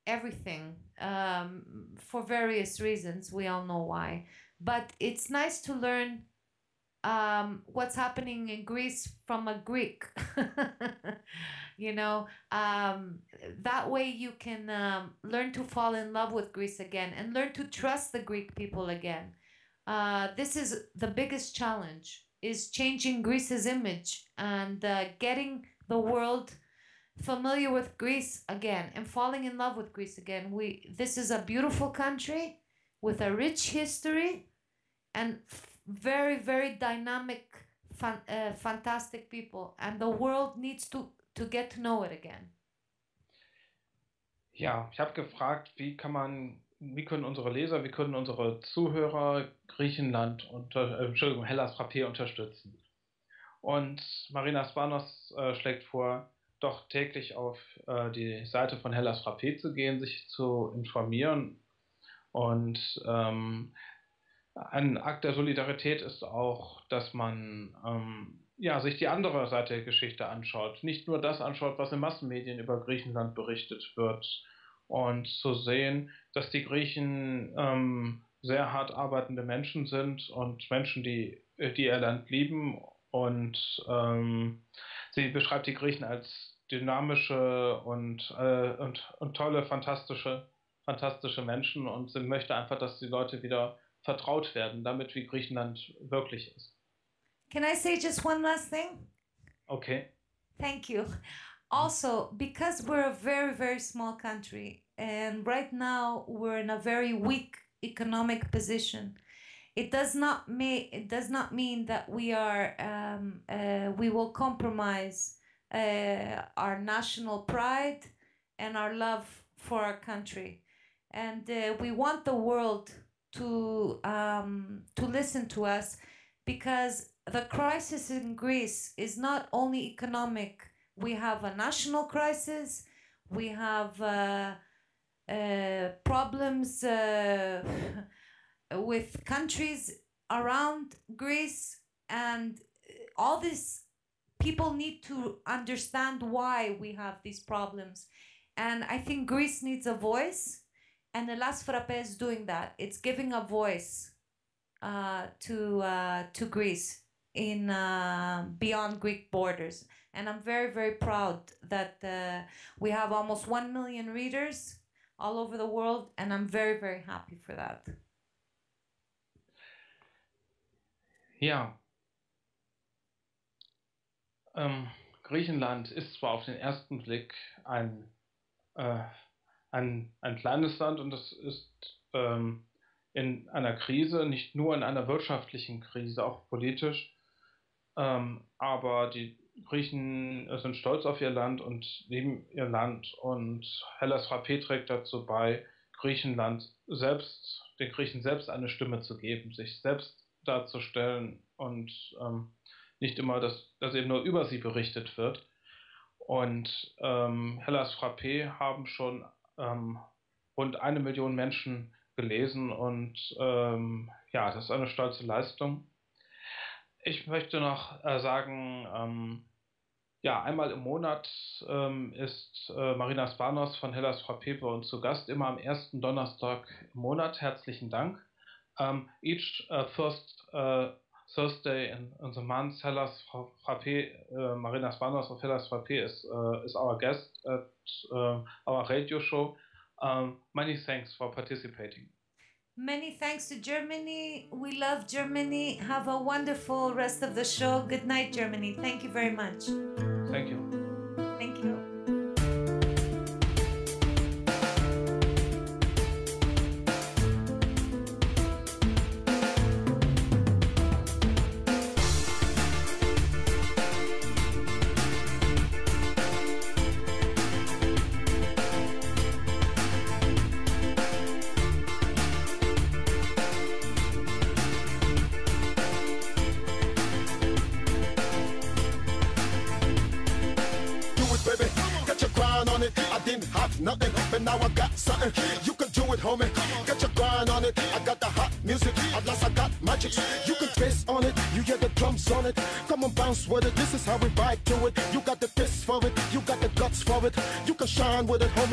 everything um, for various reasons. We all know why. But it's nice to learn um, what's happening in Greece from a Greek. you know, um, that way you can um, learn to fall in love with Greece again and learn to trust the Greek people again. Uh, this is the biggest challenge is changing Greece's image and uh, getting the world familiar with Greece again and falling in love with Greece again. We this is a beautiful country with a rich history and very very dynamic fan, uh, fantastic people and the world needs to to get to know it again. Ja, ich habe gefragt, wie kann man, wie können unsere Leser, wie können unsere Zuhörer Griechenland unter, äh, Entschuldigung, Hellas Frappé unterstützen. Und Marina Spanos äh, schlägt vor, doch täglich auf äh, die Seite von Hellas Frappé zu gehen, sich zu informieren. Und ähm, ein Akt der Solidarität ist auch, dass man ähm, ja, sich die andere Seite der Geschichte anschaut. Nicht nur das anschaut, was in Massenmedien über Griechenland berichtet wird. Und zu sehen, dass die Griechen ähm, sehr hart arbeitende Menschen sind und Menschen, die, die ihr Land lieben. Und ähm, sie beschreibt die Griechen als dynamische und, äh, und, und tolle, fantastische, fantastische Menschen. Und sie möchte einfach, dass die Leute wieder vertraut werden, damit wie Griechenland wirklich ist. Can I say just one last thing? Okay. Thank you. Also, because we're a very, very small country, and right now we're in a very weak economic position, it does not mean it does not mean that we are um, uh, we will compromise uh, our national pride and our love for our country, and uh, we want the world to um, to listen to us because the crisis in Greece is not only economic. We have a national crisis. We have uh, uh, problems uh, with countries around Greece, and all this people need to understand why we have these problems. And I think Greece needs a voice, and Elas Frappe is doing that. It's giving a voice uh, to uh, to Greece in uh, beyond Greek borders. And I'm very, very proud that uh, we have almost 1 million readers all over the world, and I'm very, very happy for that. Ja. Ähm, Griechenland ist zwar auf den ersten Blick ein, äh, ein, ein kleines Land und es ist ähm, in einer Krise, nicht nur in einer wirtschaftlichen Krise, auch politisch, ähm, aber die Griechen sind stolz auf ihr Land und lieben ihr Land und Hellas Frappé trägt dazu bei, Griechenland selbst, den Griechen selbst eine Stimme zu geben, sich selbst darzustellen und ähm, nicht immer, dass, dass eben nur über sie berichtet wird. Und ähm, Hellas Frappé haben schon ähm, rund eine Million Menschen gelesen und ähm, ja, das ist eine stolze Leistung. Ich möchte noch äh, sagen, ähm, ja, einmal im Monat ähm, ist äh, Marina Spanos von Hellas Frappé bei uns zu Gast, immer am ersten Donnerstag im Monat. Herzlichen Dank. Ähm, each uh, first uh, Thursday in, in, the month, Hellas Frappé, uh, Marina Spanos of Hellas Frappé is, is our guest at our radio show. Um, many thanks for participating. Many thanks to Germany. We love Germany. Have a wonderful rest of the show. Good night, Germany. Thank you very much. Thank you.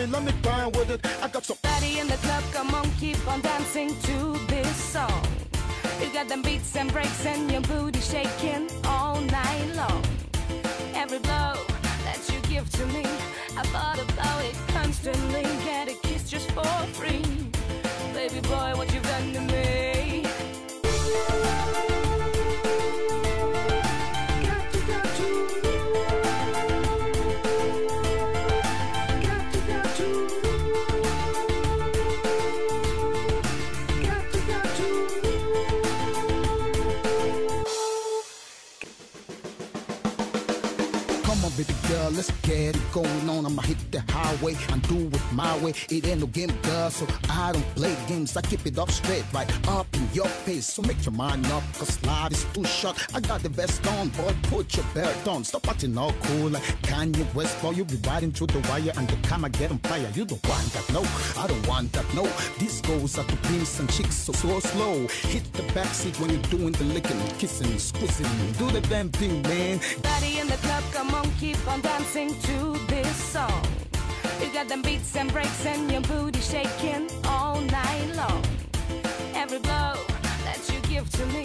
Shine with it, homie. Let me so I don't play games. I keep it up straight, right up in your face. So make your mind up, cause life is too short. I got the vest on, boy, put your belt on. Stop acting all cool like Kanye West, boy. You be riding through the wire and the camera get on fire. You don't want that, no. I don't want that, no. This goes out to pimps and chicks, so slow, slow. Hit the backseat when you're doing the licking, kissing, squeezing. Do the damn thing, man. Body in the club, come on, keep on dancing to this song. You got them beats and breaks and your booty shaking all night long. Every blow that you give to me,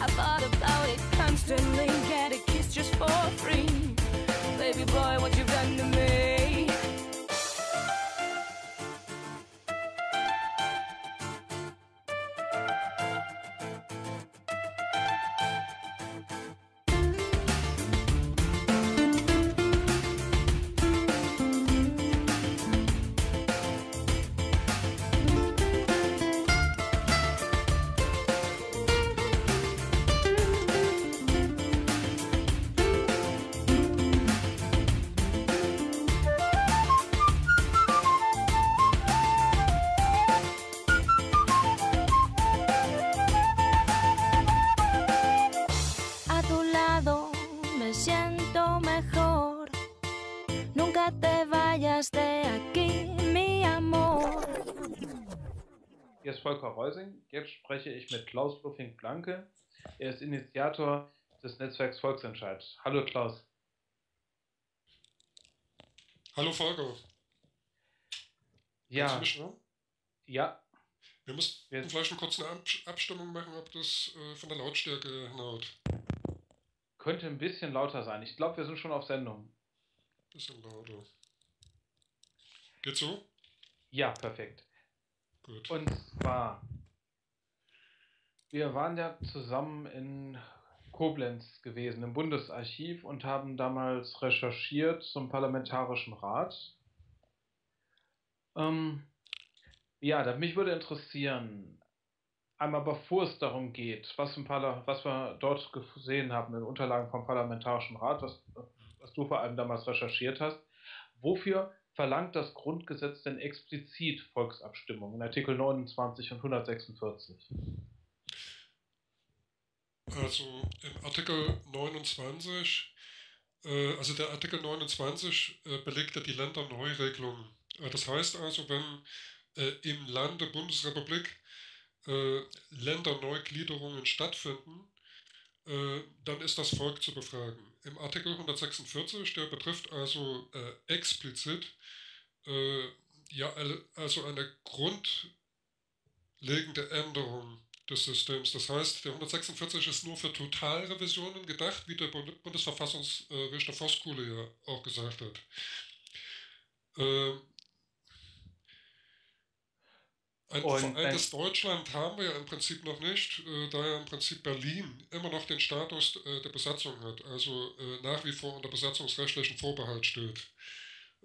I thought about it constantly. Get a kiss just for free. Baby boy, what you've done to me. Volker Reusing. Jetzt spreche ich mit Klaus Luffing-Blanke. Er ist Initiator des Netzwerks Volksentscheid. Hallo Klaus. Hallo Volker. Ja, ja, Wir müssen Wir- vielleicht eine kurze Ab Abstimmung machen, ob das äh, von der Lautstärke hinhaut. könnte ein bisschen lauter sein. Ich glaube, wir sind schon auf Sendung. Bisschen lauter. Geht so? Ja, perfekt. Gut. Und zwar, wir waren ja zusammen in Koblenz gewesen, im Bundesarchiv und haben damals recherchiert zum Parlamentarischen Rat. Ähm, ja, mich würde interessieren, einmal bevor es darum geht, was, was wir dort gesehen haben in Unterlagen vom Parlamentarischen Rat, was, was du vor allem damals recherchiert hast, wofür verlangt das Grundgesetz denn explizit Volksabstimmung in Artikel 29 und 146? Also im Artikel 29, äh, also der Artikel 29 äh, belegt ja die Länderneuregelung. Äh, das heißt also, wenn äh, im Lande Bundesrepublik äh, Länderneugliederungen stattfinden, äh, dann ist das Volk zu befragen. Im Artikel 146, der betrifft also äh, explizit äh, ja, al- also eine grundlegende Änderung des Systems. Das heißt, der 146 ist nur für Totalrevisionen gedacht, wie der Bund- Bundesverfassungsrichter Voskuhle ja auch gesagt hat. Ähm, ein Und vereintes Deutschland haben wir ja im Prinzip noch nicht, äh, da ja im Prinzip Berlin immer noch den Status äh, der Besatzung hat, also äh, nach wie vor unter besatzungsrechtlichen Vorbehalt steht.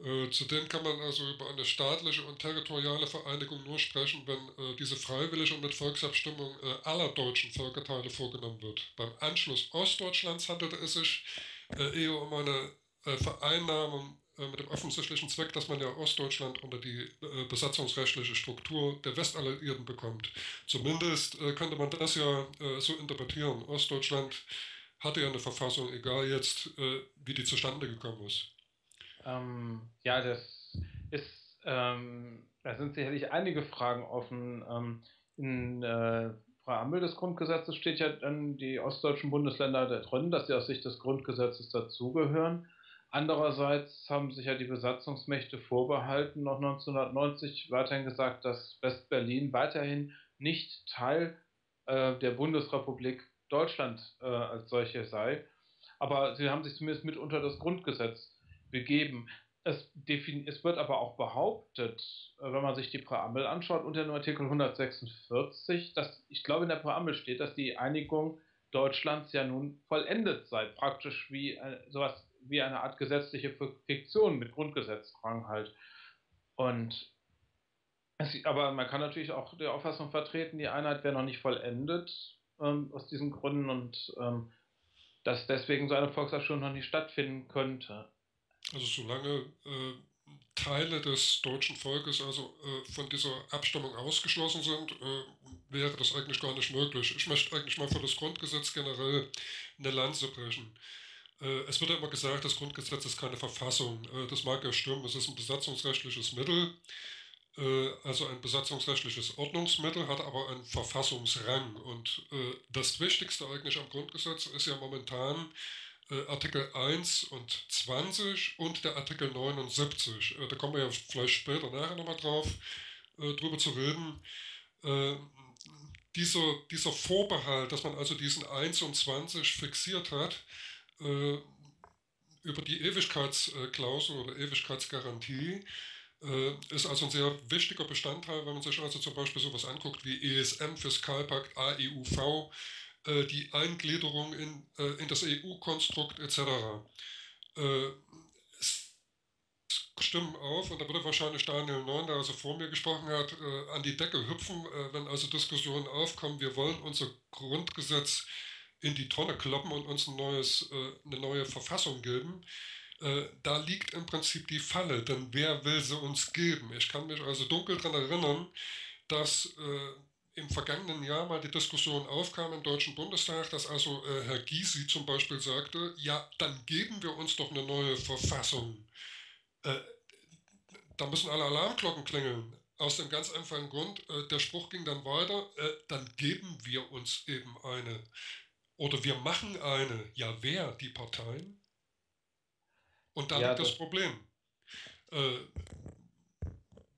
Äh, zudem kann man also über eine staatliche und territoriale Vereinigung nur sprechen, wenn äh, diese freiwillig und mit Volksabstimmung äh, aller deutschen Völkerteile vorgenommen wird. Beim Anschluss Ostdeutschlands handelte es sich eher um eine Vereinnahmung mit dem offensichtlichen Zweck, dass man ja Ostdeutschland unter die äh, besatzungsrechtliche Struktur der Westalliierten bekommt. Zumindest äh, könnte man das ja äh, so interpretieren. Ostdeutschland hatte ja eine Verfassung, egal jetzt, äh, wie die zustande gekommen ist. Ähm, ja, das ist, ähm, da sind sicherlich einige Fragen offen. Ähm, in äh, Präambel des Grundgesetzes steht ja dann die ostdeutschen Bundesländer da drin, dass sie aus Sicht des Grundgesetzes dazugehören. Andererseits haben sich ja die Besatzungsmächte vorbehalten, noch 1990 weiterhin gesagt, dass Westberlin weiterhin nicht Teil äh, der Bundesrepublik Deutschland äh, als solche sei. Aber sie haben sich zumindest mit unter das Grundgesetz begeben. Es, es wird aber auch behauptet, äh, wenn man sich die Präambel anschaut, unter dem Artikel 146, dass ich glaube in der Präambel steht, dass die Einigung Deutschlands ja nun vollendet sei, praktisch wie äh, sowas wie eine Art gesetzliche Fiktion mit Grundgesetzrang halt. Und es, aber man kann natürlich auch die Auffassung vertreten, die Einheit wäre noch nicht vollendet ähm, aus diesen Gründen und ähm, dass deswegen so eine Volksabstimmung noch nicht stattfinden könnte. Also solange äh, Teile des deutschen Volkes also äh, von dieser Abstimmung ausgeschlossen sind, äh, wäre das eigentlich gar nicht möglich. Ich möchte eigentlich mal für das Grundgesetz generell eine Lanze brechen. Äh, es wird ja immer gesagt, das Grundgesetz ist keine Verfassung. Äh, das mag ja stimmen, es ist ein besatzungsrechtliches Mittel, äh, also ein besatzungsrechtliches Ordnungsmittel, hat aber einen Verfassungsrang. Und das Wichtigste eigentlich am Grundgesetz ist ja momentan Artikel 1 und 20 und der Artikel 79. Äh, da kommen wir ja vielleicht später nachher nochmal drauf, drüber zu reden. Äh, dieser, dieser Vorbehalt, dass man also diesen 1 und 20 fixiert hat, äh, über die Ewigkeitsklausel oder Ewigkeitsgarantie, äh, ist also ein sehr wichtiger Bestandteil, wenn man sich also zum Beispiel sowas anguckt wie ESM, Fiskalpakt, AEUV, äh, die Eingliederung in, äh, in das EU-Konstrukt etc. Äh, stimmen auf, und da würde wahrscheinlich Daniel Neun, der also vor mir gesprochen hat, äh, an die Decke hüpfen, äh, wenn also Diskussionen aufkommen, wir wollen unser Grundgesetz in die Tonne kloppen und uns ein neues, äh, eine neue Verfassung geben. da liegt im Prinzip die Falle, denn wer will sie uns geben? Ich kann mich also dunkel daran erinnern, dass im vergangenen Jahr mal die Diskussion aufkam im Deutschen Bundestag, dass also äh, Herr Gysi zum Beispiel sagte, ja, dann geben wir uns doch eine neue Verfassung. Äh, da müssen alle Alarmglocken klingeln. Aus dem ganz einfachen Grund, äh, der Spruch ging dann weiter, äh, dann geben wir uns eben eine. Oder wir machen eine. Ja, wer? Die Parteien? Und da ja, liegt das, das Problem. Äh,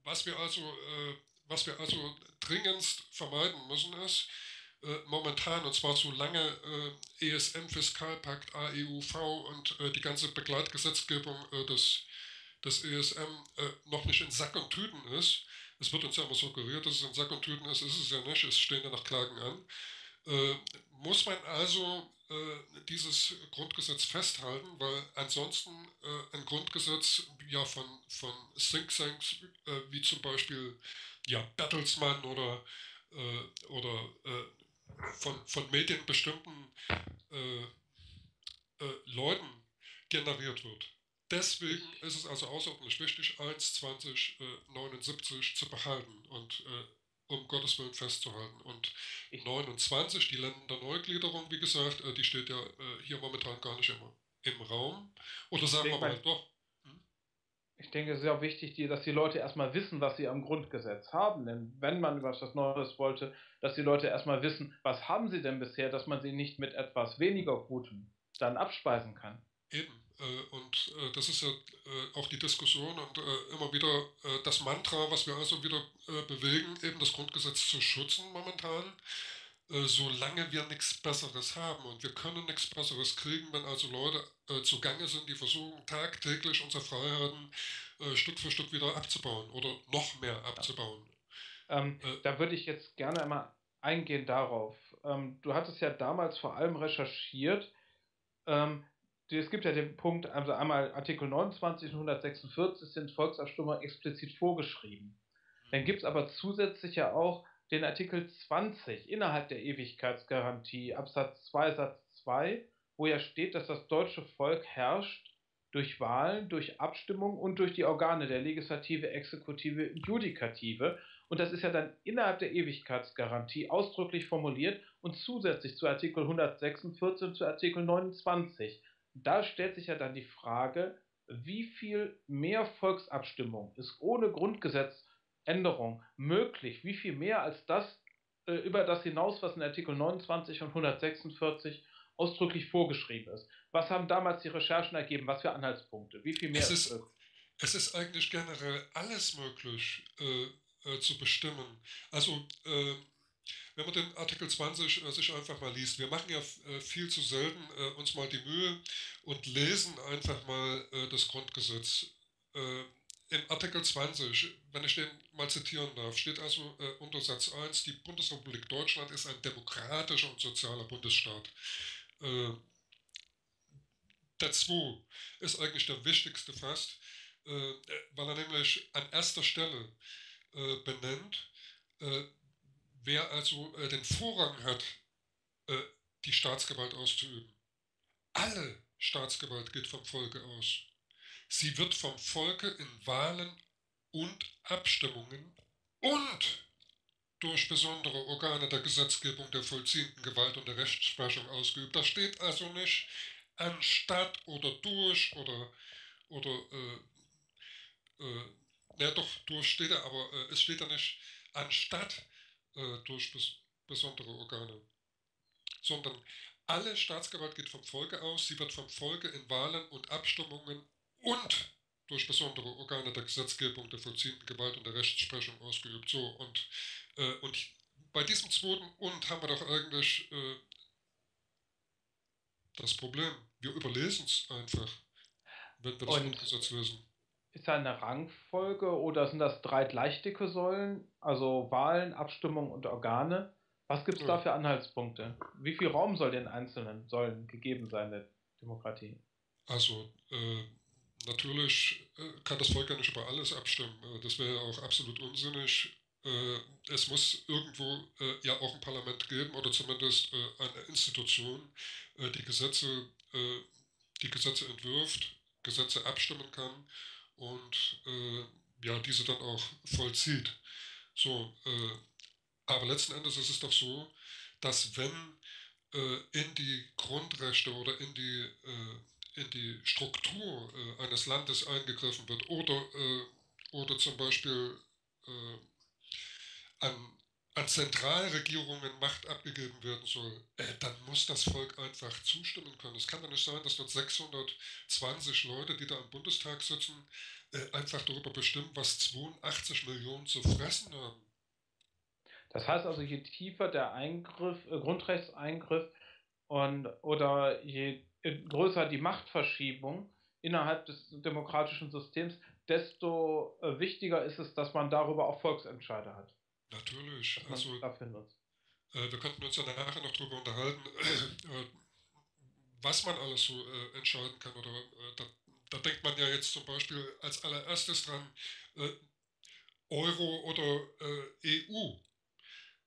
was wir also, äh, was wir also dringendst vermeiden müssen, ist, äh, momentan, und zwar solange äh, ESM, Fiskalpakt, AEUV und äh, die ganze Begleitgesetzgebung äh, des, des ESM äh, noch nicht in Sack und Tüten ist, es wird uns ja immer suggeriert, dass es in Sack und Tüten ist, ist es ja nicht, es stehen ja noch Klagen an, muss man also dieses Grundgesetz festhalten, weil ansonsten ein Grundgesetz ja von, von Thinktanks wie zum Beispiel ja, Bertelsmann oder, äh, oder äh, von, von Medien bestimmten äh, äh, Leuten generiert wird. Deswegen ist es also außerordentlich wichtig, 1, 20, 79 zu behalten und äh, um Gottes Willen festzuhalten. Und 29, die Länder Neugliederung, wie gesagt, äh, die steht ja hier momentan gar nicht immer im Raum. Oder sagen wir mal, doch, ich denke, es ist auch wichtig, dass die Leute erstmal wissen, was sie am Grundgesetz haben. Denn wenn man was Neues wollte, dass die Leute erstmal wissen, was haben sie denn bisher, dass man sie nicht mit etwas weniger Gutem dann abspeisen kann. Eben. Äh, und äh, das ist ja äh, auch die Diskussion und immer wieder das Mantra, was wir also wieder bewegen, eben das Grundgesetz zu schützen momentan solange wir nichts Besseres haben. Und wir können nichts Besseres kriegen, wenn also Leute zugange sind, die versuchen tagtäglich unsere Freiheiten Stück für Stück wieder abzubauen oder noch mehr abzubauen. Ähm, äh, da würde ich jetzt gerne einmal eingehen darauf. Ähm, du hattest ja damals vor allem recherchiert. Ähm, es gibt ja den Punkt, also einmal Artikel 29 und 146 sind Volksabstimmungen explizit vorgeschrieben. Dann gibt es aber zusätzlich ja auch den Artikel 20 innerhalb der Ewigkeitsgarantie, Absatz 2, Satz 2, wo ja steht, dass das deutsche Volk herrscht durch Wahlen, durch Abstimmung und durch die Organe der Legislative, Exekutive und Judikative. Und das ist ja dann innerhalb der Ewigkeitsgarantie ausdrücklich formuliert und zusätzlich zu Artikel 146 und zu Artikel 29. Da stellt sich ja dann die Frage, wie viel mehr Volksabstimmung ist ohne Grundgesetz Änderung möglich, wie viel mehr als das äh, über das hinaus, was in Artikel 29 und 146 ausdrücklich vorgeschrieben ist. Was haben damals die Recherchen ergeben? Was für Anhaltspunkte? Wie viel mehr es ist, ist es ist eigentlich generell alles möglich äh, äh, zu bestimmen. Also äh, wenn man den Artikel 20 äh, sich einfach mal liest, wir machen ja äh, viel zu selten uns mal die Mühe und lesen einfach mal das Grundgesetz in Artikel 20, wenn ich den mal zitieren darf, steht also äh, unter Satz 1, die Bundesrepublik Deutschland ist ein demokratischer und sozialer Bundesstaat. Äh, der 2 ist eigentlich der wichtigste fast, äh, weil er nämlich an erster Stelle äh, benennt, äh, wer also äh, den Vorrang hat, die Staatsgewalt auszuüben. Alle Staatsgewalt geht vom Volke aus. Sie wird vom Volke in Wahlen und Abstimmungen und durch besondere Organe der Gesetzgebung, der vollziehenden Gewalt und der Rechtsprechung ausgeübt. Da steht also nicht anstatt oder durch oder, oder äh, äh, ja doch, durch steht er, aber äh, es steht da nicht anstatt äh, durch bes besondere Organe, sondern alle Staatsgewalt geht vom Volke aus, sie wird vom Volke in Wahlen und Abstimmungen und durch besondere Organe der Gesetzgebung, der vollziehenden Gewalt und der Rechtsprechung ausgeübt. So, und, äh, und bei diesem zweiten und haben wir doch eigentlich äh, das Problem. Wir überlesen es einfach, wenn wir das und Grundgesetz lesen. Ist da eine Rangfolge oder sind das drei gleich dicke Säulen? Also Wahlen, Abstimmung und Organe? Was gibt es ja. da für Anhaltspunkte? Wie viel Raum soll den einzelnen Säulen gegeben sein der Demokratie? Also äh, natürlich äh, kann das Volk ja nicht über alles abstimmen. Äh, das wäre ja auch absolut unsinnig. Äh, es muss irgendwo äh, ja auch ein Parlament geben oder zumindest äh, eine Institution, die Gesetze, die Gesetze entwirft, Gesetze abstimmen kann und ja, diese dann auch vollzieht. So, aber letzten Endes ist es doch so, dass wenn in die Grundrechte oder in die in die Struktur äh, eines Landes eingegriffen wird oder, äh, oder zum Beispiel äh, an, an Zentralregierungen Macht abgegeben werden soll, äh, dann muss das Volk einfach zustimmen können. Es kann doch nicht sein, dass dort 620 Leute, die da im Bundestag sitzen, äh, einfach darüber bestimmen, was 82 Millionen zu fressen haben. Das heißt also, je tiefer der Eingriff, äh, Grundrechtseingriff und oder je größer die Machtverschiebung innerhalb des demokratischen Systems, desto äh, wichtiger ist es, dass man darüber auch Volksentscheide hat. Natürlich. Also. Äh, wir könnten uns ja nachher noch darüber unterhalten, äh, was man alles so äh, entscheiden kann. Oder äh, da, da, denkt man ja jetzt zum Beispiel als allererstes dran, äh, Euro oder EU.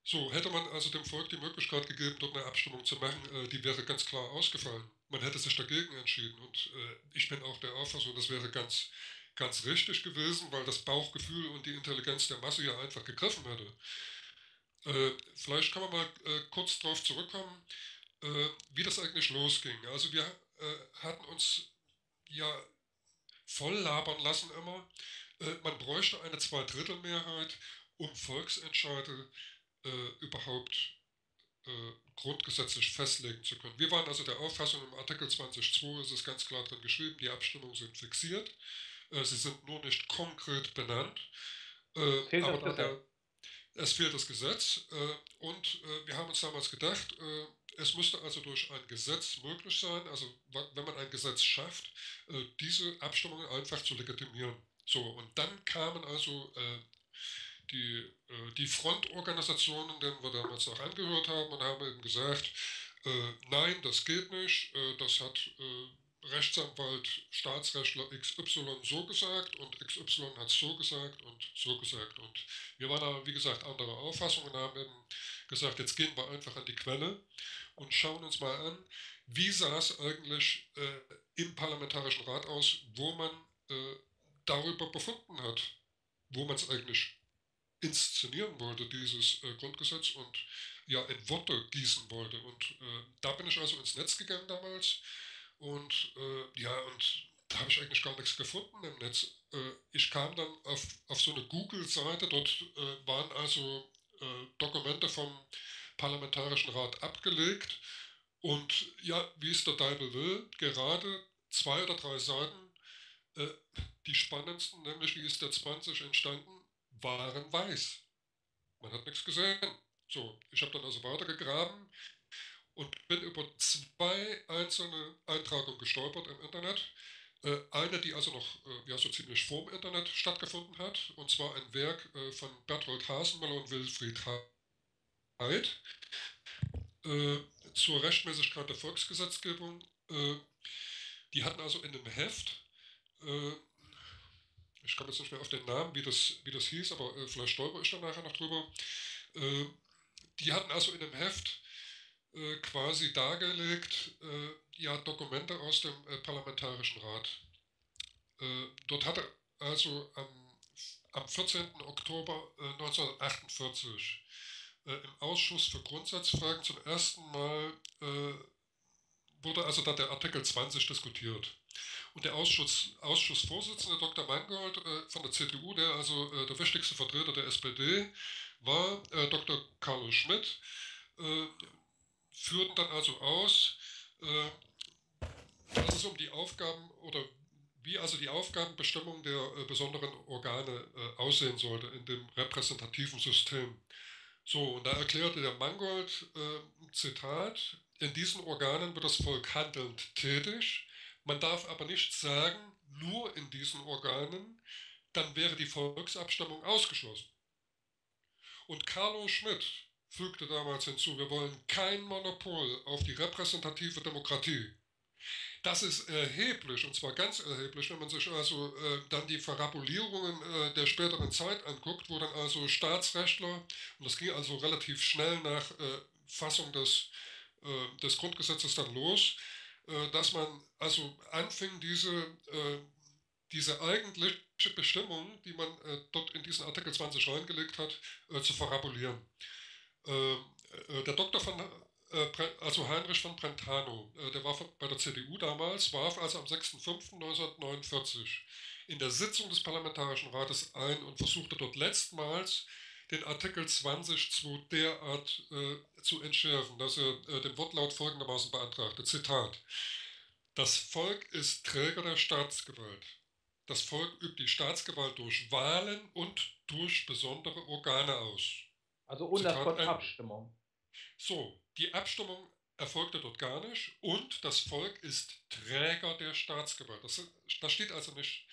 So, hätte man also dem Volk die Möglichkeit gegeben, dort eine Abstimmung zu machen, die wäre ganz klar ausgefallen man hätte sich dagegen entschieden. Und äh, ich bin auch der Auffassung, das wäre ganz, ganz richtig gewesen, weil das Bauchgefühl und die Intelligenz der Masse ja einfach gegriffen hätte. Äh, vielleicht kann man mal äh, kurz darauf zurückkommen, äh, wie das eigentlich losging. Also wir äh, hatten uns ja voll labern lassen immer, äh, man bräuchte eine Zweidrittelmehrheit, um Volksentscheide überhaupt äh, grundgesetzlich festlegen zu können. Wir waren also der Auffassung, im Artikel 20.2 ist es ganz klar drin geschrieben, die Abstimmungen sind fixiert, sie sind nur nicht konkret benannt, äh, fehlt aber der, es fehlt das Gesetz äh, und äh, wir haben uns damals gedacht, äh, es müsste also durch ein Gesetz möglich sein, also wenn man ein Gesetz schafft, diese Abstimmungen einfach zu legitimieren. So, und dann kamen also die, äh, die Frontorganisationen, denen wir damals noch angehört haben, und haben eben gesagt, äh, nein, das geht nicht, äh, das hat äh, Rechtsanwalt, Staatsrechtler XY so gesagt und XY hat so gesagt und so gesagt. Und wir waren aber, wie gesagt, anderer Auffassung und haben eben gesagt, jetzt gehen wir einfach an die Quelle und schauen uns mal an, wie sah es eigentlich äh, im Parlamentarischen Rat aus, wo man äh, darüber befunden hat, wo man es eigentlich inszenieren wollte, dieses äh, Grundgesetz, und ja, in Worte gießen wollte. Und äh, da bin ich also ins Netz gegangen damals. Und äh, ja, und da habe ich eigentlich gar nichts gefunden im Netz. Äh, ich kam dann auf, auf so eine Google-Seite, dort äh, waren also äh, Dokumente vom Parlamentarischen Rat abgelegt. Und ja, wie es der Teufel will, gerade zwei oder drei Seiten, die spannendsten, nämlich wie ist der 20 entstanden, waren weiß. Man hat nichts gesehen. So, ich habe dann also weitergegraben und bin über zwei einzelne Eintragungen gestolpert im Internet. Äh, eine, die also noch äh, ja, so ziemlich vorm Internet stattgefunden hat, und zwar ein Werk äh, von Berthold Hasenmüller und Wilfried Heid zur Rechtmäßigkeit der Volksgesetzgebung. Die hatten also in dem Heft ich komme jetzt nicht mehr auf den Namen, wie das, wie das hieß, aber vielleicht stolper ich dann nachher noch drüber. Die hatten also in dem Heft äh, quasi dargelegt, äh, ja, Dokumente aus dem äh, Parlamentarischen Rat. Äh, dort hat er also am, am 14. Oktober äh, 1948 äh, im Ausschuss für Grundsatzfragen zum ersten Mal wurde also da der Artikel 20 diskutiert. Und der Ausschuss, Ausschussvorsitzende Dr. Mangold äh, von der CDU, der also äh, der wichtigste Vertreter der SPD war, äh, Dr. Carlo Schmidt, äh, führten dann also aus, äh, dass es um die Aufgaben oder wie also die Aufgabenbestimmung der äh, besonderen Organe aussehen sollte in dem repräsentativen System. So, und da erklärte der Mangold, Zitat, in diesen Organen wird das Volk handelnd tätig, man darf aber nicht sagen, nur in diesen Organen, dann wäre die Volksabstimmung ausgeschlossen. Und Carlo Schmidt fügte damals hinzu, wir wollen kein Monopol auf die repräsentative Demokratie. Das ist erheblich, und zwar ganz erheblich, wenn man sich also äh, dann die Verrabulierungen äh, der späteren Zeit anguckt, wo dann also Staatsrechtler, und das ging also relativ schnell nach äh, Fassung des, äh, des Grundgesetzes dann los, äh, dass man also anfing, diese, äh, diese eigentliche Bestimmung, die man dort in diesen Artikel 20 reingelegt hat, zu verrabulieren. Der Doktor von, also Heinrich von Brentano, der war bei der CDU damals, warf also am 6.5.1949 in der Sitzung des Parlamentarischen Rates ein und versuchte dort letztmals den Artikel 20 zu derart äh, zu entschärfen, dass er äh, den Wortlaut folgendermaßen beantragte. Zitat. Das Volk ist Träger der Staatsgewalt. Das Volk übt die Staatsgewalt durch Wahlen und durch besondere Organe aus. Also ohne das Wort Abstimmung. So, die Abstimmung erfolgte dort gar nicht und das Volk ist Träger der Staatsgewalt. Das, das steht also nicht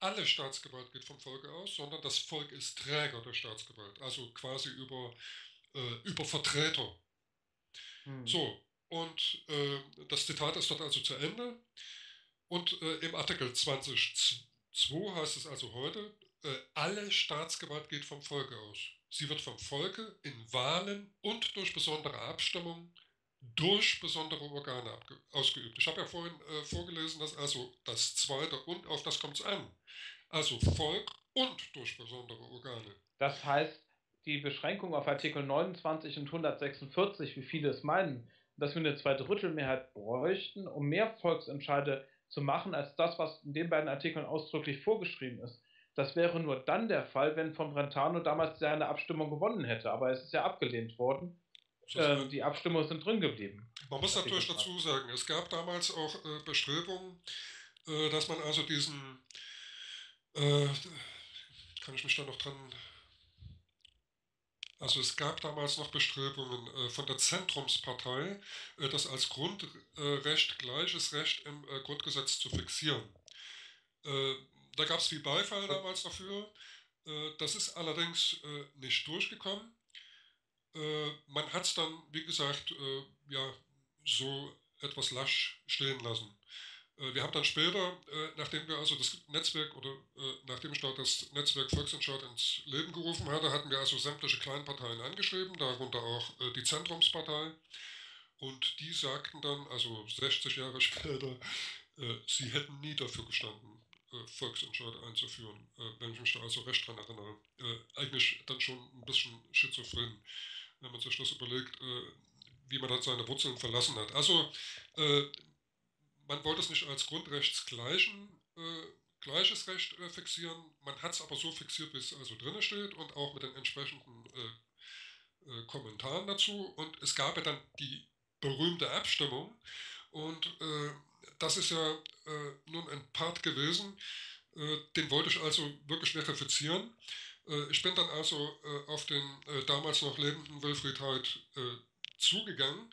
alle Staatsgewalt geht vom Volke aus, sondern das Volk ist Träger der Staatsgewalt, also quasi über, äh, über Vertreter. Hm. So, und äh, das Zitat ist dort also zu Ende. Und äh, im Artikel 20.2 heißt es also heute, äh, alle Staatsgewalt geht vom Volke aus. Sie wird vom Volke in Wahlen und durch besondere Abstimmungen durch besondere Organe ausgeübt. Ich habe ja vorhin äh, vorgelesen, dass also das zweite und auf das kommt es an. Also Volk und durch besondere Organe. Das heißt, die Beschränkung auf Artikel 29 und 146, wie viele es meinen, dass wir eine Zweidrittelmehrheit bräuchten, um mehr Volksentscheide zu machen, als das, was in den beiden Artikeln ausdrücklich vorgeschrieben ist. Das wäre nur dann der Fall, wenn von Brentano damals seine Abstimmung gewonnen hätte. Aber es ist ja abgelehnt worden. Äh, die Abstimmungen sind drin geblieben. Man muss natürlich dazu sagen, es gab damals auch äh, Bestrebungen, äh, dass man also diesen, äh, kann ich mich da noch dran, also es gab damals noch Bestrebungen äh, von der Zentrumspartei, äh, das als Grundrecht, gleiches Recht im Grundgesetz zu fixieren. Da gab es viel Beifall damals dafür. das ist allerdings nicht durchgekommen. Äh, man hat es dann, wie gesagt, äh, ja, so etwas lasch stehen lassen. Äh, wir haben dann später, äh, nachdem wir also das Netzwerk oder äh, nachdem ich dort das Netzwerk Volksentscheid ins Leben gerufen hatte, hatten wir also sämtliche Kleinparteien angeschrieben, darunter auch äh, die Zentrumspartei. Und die sagten dann, also 60 Jahre später, sie hätten nie dafür gestanden, Volksentscheid einzuführen, wenn ich mich da also recht dran erinnere. eigentlich dann schon ein bisschen schizophren wenn man sich das überlegt, äh, wie man dann seine Wurzeln verlassen hat. Also äh, man wollte es nicht als grundrechtsgleichen äh, gleiches Recht fixieren, man hat es aber so fixiert, wie es also drin steht und auch mit den entsprechenden Kommentaren dazu. Und es gab ja dann die berühmte Abstimmung und äh, das ist ja äh, nun ein Part gewesen, äh, den wollte ich also wirklich verifizieren. Äh, ich bin dann also äh, auf den äh, damals noch lebenden Wilfried Heid zugegangen,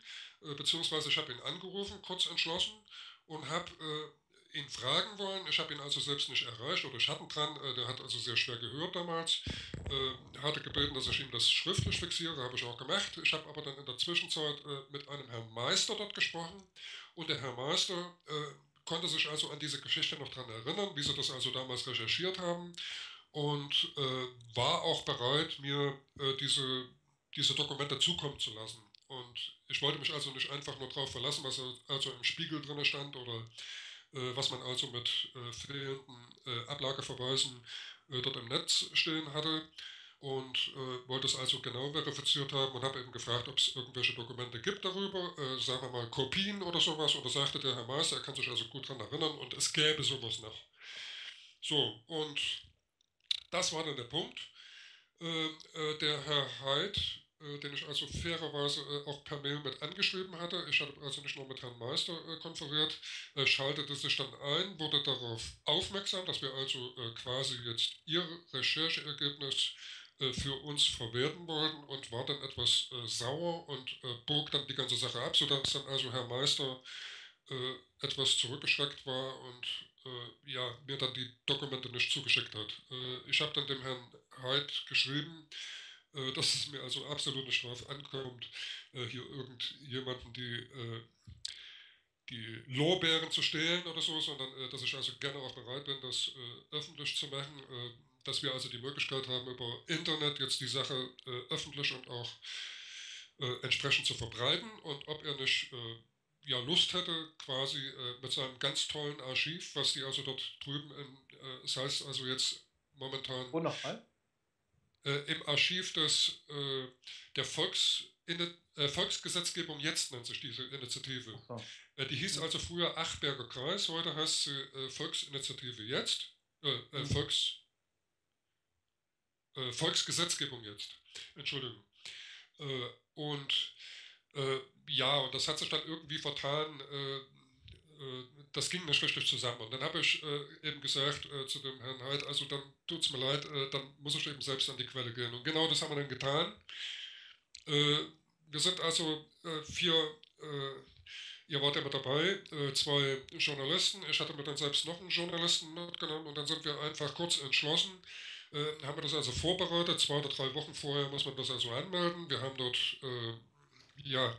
beziehungsweise ich habe ihn angerufen, kurz entschlossen, und habe ihn fragen wollen. Ich habe ihn also selbst nicht erreicht oder ich hatte ihn dran. der hat also sehr schwer gehört damals. Er hatte gebeten, dass ich ihm das schriftlich fixiere, habe ich auch gemacht. Ich habe aber dann in der Zwischenzeit mit einem Herrn Meister dort gesprochen und der Herr Meister konnte sich also an diese Geschichte noch daran erinnern, wie sie das also damals recherchiert haben und äh, war auch bereit, mir äh, diese, diese Dokumente zukommen zu lassen. Und ich wollte mich also nicht einfach nur darauf verlassen, was also im Spiegel drin stand oder äh, was man also mit äh, fehlenden äh, Ablageverweisen äh, dort im Netz stehen hatte und äh, wollte es also genau verifiziert haben und habe eben gefragt, ob es irgendwelche Dokumente gibt darüber, äh, sagen wir mal Kopien oder sowas. Und da sagte der Herr Meister, er kann sich also gut daran erinnern und es gäbe sowas noch. So, und das war dann der Punkt. Äh, äh der Herr Heid, äh, den ich also fairerweise äh, auch per Mail mit angeschrieben hatte, ich hatte also nicht nur mit Herrn Meister konferiert, schaltete sich dann ein, wurde darauf aufmerksam, dass wir also quasi jetzt Ihr Rechercheergebnis äh, für uns verwerten wollten und war dann etwas äh, sauer und äh, bog dann die ganze Sache ab, sodass dann also Herr Meister äh, etwas zurückgeschreckt war und äh, ja, mir dann die Dokumente nicht zugeschickt hat. Äh, ich habe dann dem Herrn Heid geschrieben, dass es mir also absolut nicht darauf ankommt, hier irgendjemanden die die Lorbeeren zu stehlen oder so, sondern äh, dass ich also gerne auch bereit bin, das äh, öffentlich zu machen. Äh, dass wir also die Möglichkeit haben, über Internet jetzt die Sache äh, öffentlich und auch äh, entsprechend zu verbreiten und ob er nicht äh, ja, Lust hätte, quasi äh, mit seinem ganz tollen Archiv, was die also dort drüben, in, äh, das heißt also jetzt momentan Wo nochmal? Äh, im Archiv des, der Volks, Volksgesetzgebung jetzt nennt sich diese Initiative. So. die hieß also früher Achberger Kreis, heute heißt sie Volksinitiative jetzt, mhm. Volks äh, Volksgesetzgebung jetzt. Entschuldigung. Äh, und äh, ja, und das hat sich dann irgendwie vertan. Äh, äh, das ging nicht richtig zusammen. Und dann habe ich eben gesagt zu dem Herrn Heid, also dann tut es mir leid, dann muss ich eben selbst an die Quelle gehen. Und genau das haben wir dann getan. wir sind also vier Ihr wart ja mit dabei, zwei Journalisten. Ich hatte mir dann selbst noch einen Journalisten mitgenommen und dann sind wir einfach kurz entschlossen, äh, haben wir das also vorbereitet. Zwei oder drei Wochen vorher muss man das also anmelden. Wir haben dort äh, ja,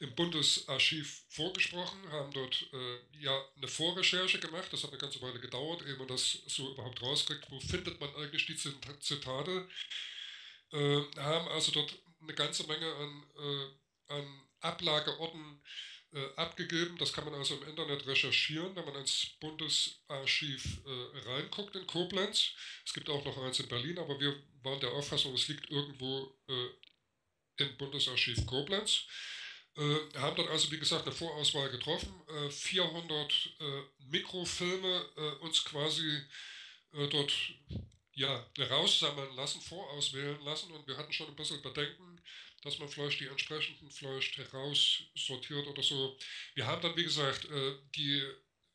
im Bundesarchiv vorgesprochen, haben dort äh, ja eine Vorrecherche gemacht. Das hat eine ganze Weile gedauert, ehe man das so überhaupt rauskriegt. Wo findet man eigentlich die Zitate? Äh, haben also dort eine ganze Menge an, äh, an Ablageorten äh, abgegeben. Das kann man also im Internet recherchieren, wenn man ins Bundesarchiv äh, reinguckt in Koblenz. Es gibt auch noch eins in Berlin, aber wir waren der Auffassung, es liegt irgendwo äh, im Bundesarchiv Koblenz. Äh, haben dort also, wie gesagt, eine Vorauswahl getroffen, 400 äh, äh, Mikrofilme uns quasi dort ja, raussammeln lassen, vorauswählen lassen und wir hatten schon ein bisschen Bedenken, dass man vielleicht die entsprechenden vielleicht heraussortiert oder so. Wir haben dann, wie gesagt, äh, die,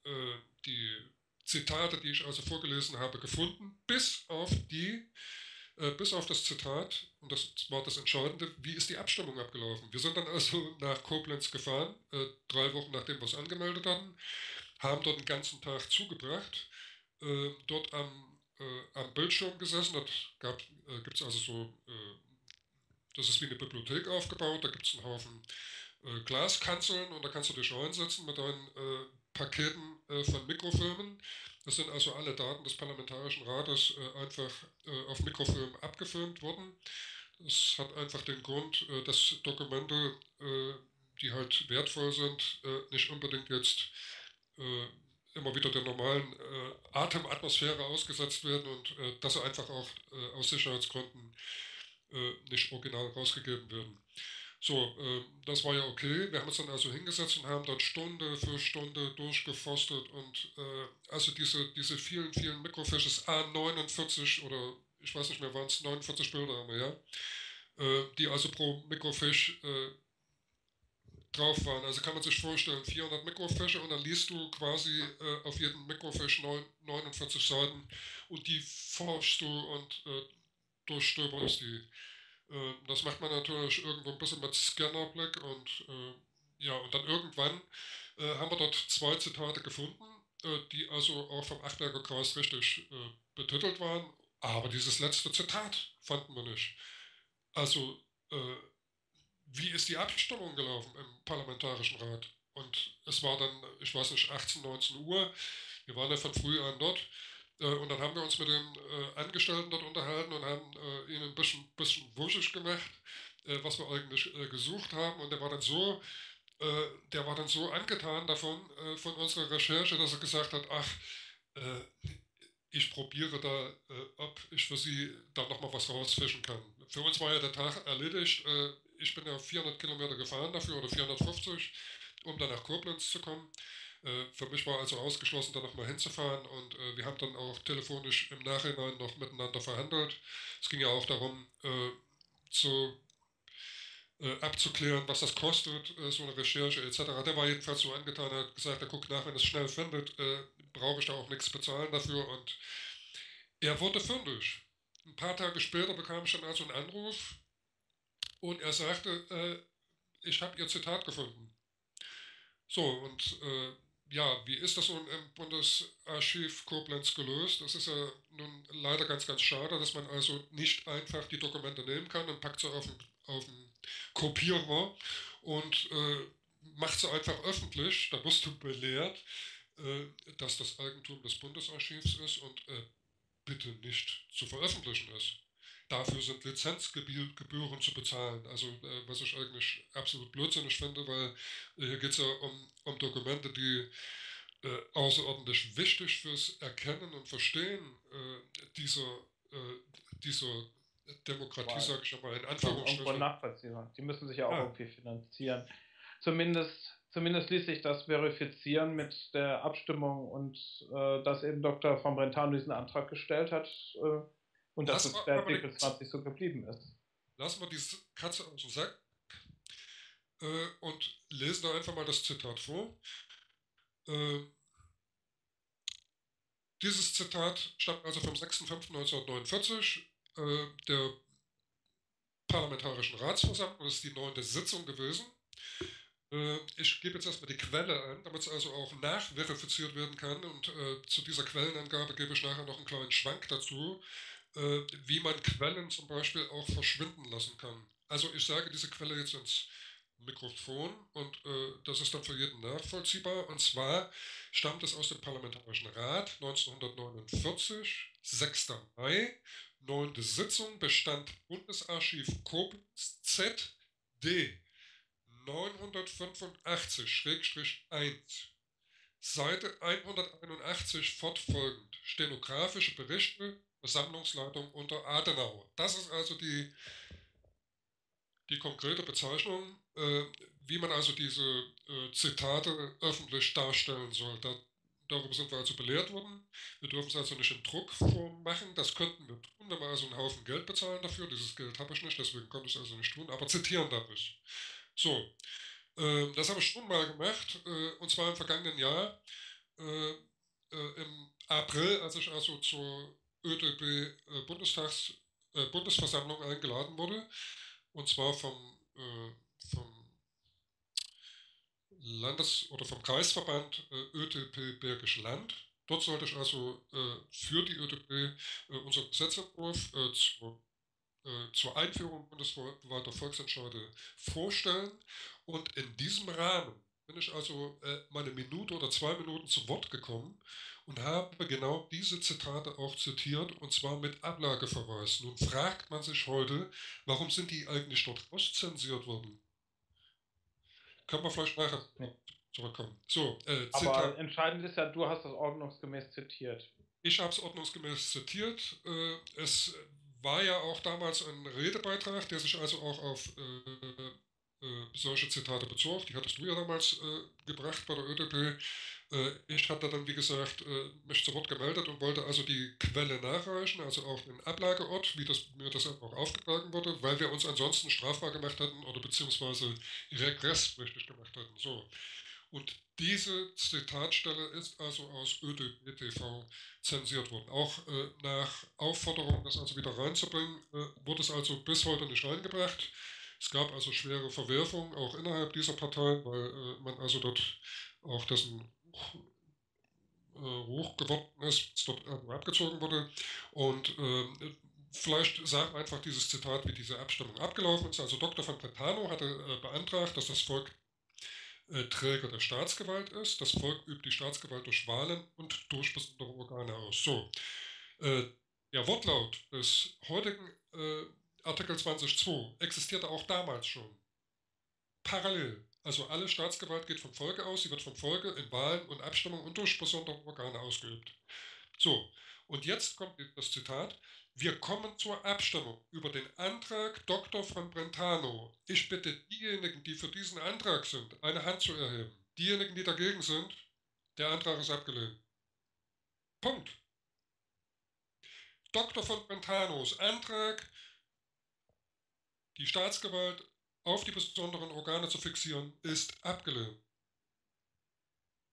äh, die Zitate, die ich also vorgelesen habe, gefunden, bis auf die, äh, bis auf das Zitat, und das war das Entscheidende, wie ist die Abstimmung abgelaufen. Wir sind dann also nach Koblenz gefahren, drei Wochen nachdem wir es angemeldet hatten, haben dort den ganzen Tag zugebracht, dort am, am Bildschirm gesessen, da gibt es also so das ist wie eine Bibliothek aufgebaut, da gibt es einen Haufen äh, Glaskanzeln und da kannst du dich reinsetzen mit deinen äh, Paketen äh, von Mikrofilmen. Das sind also alle Daten des Parlamentarischen Rates äh, einfach äh, auf Mikrofilm abgefilmt worden. Das hat einfach den Grund, äh, dass Dokumente, die halt wertvoll sind, nicht unbedingt jetzt immer wieder der normalen Atematmosphäre ausgesetzt werden und dass sie einfach auch aus Sicherheitsgründen nicht original rausgegeben werden. So, äh, das war ja okay. Wir haben uns dann also hingesetzt und haben dort Stunde für Stunde durchgeforstet und äh, also diese, diese vielen, vielen Mikrofisches A49 oder ich weiß nicht mehr, waren es 49 Bilder haben wir, ja, äh, die also pro Mikrofisch äh, drauf waren. Also kann man sich vorstellen, 400 Mikrofische und dann liest du quasi äh, auf jedem Mikrofisch 9, 49 Seiten und die forschst du und äh, durchstöberst die. Äh, das macht man natürlich irgendwo ein bisschen mit Scannerblick und äh, ja, und dann irgendwann äh, haben wir dort zwei Zitate gefunden, äh, die also auch vom Achtberger Kreis richtig betitelt waren, aber dieses letzte Zitat fanden wir nicht. Also, wie ist die Abstimmung gelaufen im Parlamentarischen Rat? Und es war dann, ich weiß nicht, 18, 19 Uhr. Wir waren ja von früh an dort. Äh, und dann haben wir uns mit den äh, Angestellten dort unterhalten und haben äh, ihnen ein bisschen, bisschen wuschig gemacht, was wir eigentlich gesucht haben. Und der war dann so der war dann so angetan davon, von unserer Recherche, dass er gesagt hat, ach, ich probiere da, ob ich für Sie da nochmal was rausfischen kann. Für uns war ja der Tag erledigt. Ich bin ja 400 Kilometer gefahren dafür oder 450, um dann nach Koblenz zu kommen. Äh, für mich war also ausgeschlossen, da nochmal hinzufahren und äh, wir haben dann auch telefonisch im Nachhinein noch miteinander verhandelt. Es ging ja auch darum, äh, zu äh, abzuklären, was das kostet, äh, so eine Recherche etc. Der war jedenfalls so angetan, hat gesagt, er guckt nach, wenn es schnell findet, äh, brauche ich da auch nichts bezahlen dafür und er wurde fündig. Ein paar Tage später bekam ich dann also einen Anruf und er sagte, ich habe Ihr Zitat gefunden. So, und ja, wie ist das nun im Bundesarchiv Koblenz gelöst? Das ist ja nun leider ganz, ganz schade, dass man also nicht einfach die Dokumente nehmen kann und packt sie auf den, auf den Kopierer und äh, macht sie einfach öffentlich. Da wirst du belehrt, äh, dass das Eigentum des Bundesarchivs ist und äh, bitte nicht zu veröffentlichen ist. Dafür sind Lizenzgebühren zu bezahlen. Also äh, was ich eigentlich absolut blödsinnig finde, weil äh, hier geht es ja um, um Dokumente, die äh, außerordentlich wichtig fürs Erkennen und Verstehen äh, dieser, dieser Demokratie, sage ich mal, in Anführungsstrichen. nachvollziehbar. Die müssen sich ja auch ja. irgendwie finanzieren. Zumindest, zumindest ließ sich das verifizieren mit der Abstimmung und äh, dass eben Dr. von Brentano diesen Antrag gestellt hat äh, und dass es bei Artikel 20 so geblieben ist. Lassen wir diese Katze aus dem Sack äh, und lesen da einfach mal das Zitat vor. Äh, dieses Zitat stammt also vom 6.5.1949 äh, der Parlamentarischen Ratsversammlung. Das ist die neunte Sitzung gewesen. Äh, ich gebe jetzt erstmal die Quelle an, damit es also auch nachverifiziert werden kann. Und äh, zu dieser Quellenangabe gebe ich nachher noch einen kleinen Schwank dazu, äh, wie man Quellen zum Beispiel auch verschwinden lassen kann. Also ich sage diese Quelle jetzt ins Mikrofon und äh, das ist dann für jeden nachvollziehbar. Und zwar stammt es aus dem Parlamentarischen Rat 1949, 6. Mai, 9. Sitzung, Bestand Bundesarchiv Koblenz ZD 985-1, Seite 181 fortfolgend, stenografische Berichte, Versammlungsleitung unter Adenauer. Das ist also die die konkrete Bezeichnung, äh, wie man also diese äh, Zitate öffentlich darstellen soll. Da, darüber sind wir also belehrt worden. Wir dürfen es also nicht in Druckform machen. Das könnten wir tun, wenn wir also einen Haufen Geld bezahlen dafür. Dieses Geld habe ich nicht, deswegen konnte ich es also nicht tun. Aber zitieren darf ich. So, äh, das habe ich schon mal gemacht, äh, und zwar im vergangenen Jahr, äh, äh, im April, als ich also zur ÖDP Bundestags, Bundesversammlung eingeladen wurde und zwar vom, äh, vom Landes- oder vom Kreisverband äh, ÖTP Bergisch Land. Dort sollte ich also äh, für die ÖTP äh, unseren Gesetzentwurf äh, zur, äh, Einführung bundesweiter Volksentscheide vorstellen. Und in diesem Rahmen bin ich also äh, mal eine Minute oder zwei Minuten zu Wort gekommen und habe genau diese Zitate auch zitiert und zwar mit Ablageverweis. Nun fragt man sich heute, warum sind die eigentlich dort auszensiert worden? Können wir vielleicht nachher zurückkommen. So, äh, Aber entscheidend ist ja, du hast das ordnungsgemäß zitiert. Ich habe es ordnungsgemäß zitiert. Äh, es war ja auch damals ein Redebeitrag, der sich also auch auf äh, äh, solche Zitate bezog. Die hattest du ja damals äh, gebracht bei der ÖDP. Äh, ich hatte dann, wie gesagt, äh, mich zu Wort gemeldet und wollte also die Quelle nachreichen, also auch den Ablageort, wie das, mir das auch aufgetragen wurde, weil wir uns ansonsten strafbar gemacht hatten oder beziehungsweise regresspflichtig gemacht hatten. So. Und diese Zitatstelle ist also aus ÖDP-TV zensiert worden. Auch äh, nach Aufforderung, das also wieder reinzubringen, äh, wurde es also bis heute nicht reingebracht. Es gab also schwere Verwerfungen auch innerhalb dieser Partei, weil äh, man also dort auch dessen äh, hoch geworden ist, dort abgezogen wurde. Und äh, vielleicht sagt einfach dieses Zitat, wie diese Abstimmung abgelaufen ist. Also Dr. von Brentano hatte äh, beantragt, dass das Volk äh, Träger der Staatsgewalt ist. Das Volk übt die Staatsgewalt durch Wahlen und durch besondere Organe aus. So. Äh, der Wortlaut des heutigen Artikel 20.2 existierte auch damals schon. parallel. Also alle Staatsgewalt geht vom Volke aus, sie wird vom Volke in Wahlen und Abstimmungen und durch besondere Organe ausgeübt. So, und jetzt kommt das Zitat. Wir kommen zur Abstimmung über den Antrag Dr. von Brentano. Ich bitte diejenigen, die für diesen Antrag sind, eine Hand zu erheben. Diejenigen, die dagegen sind, der Antrag ist abgelehnt. Punkt. Dr. von Brentanos Antrag, die Staatsgewalt auf die besonderen Organe zu fixieren, ist abgelehnt.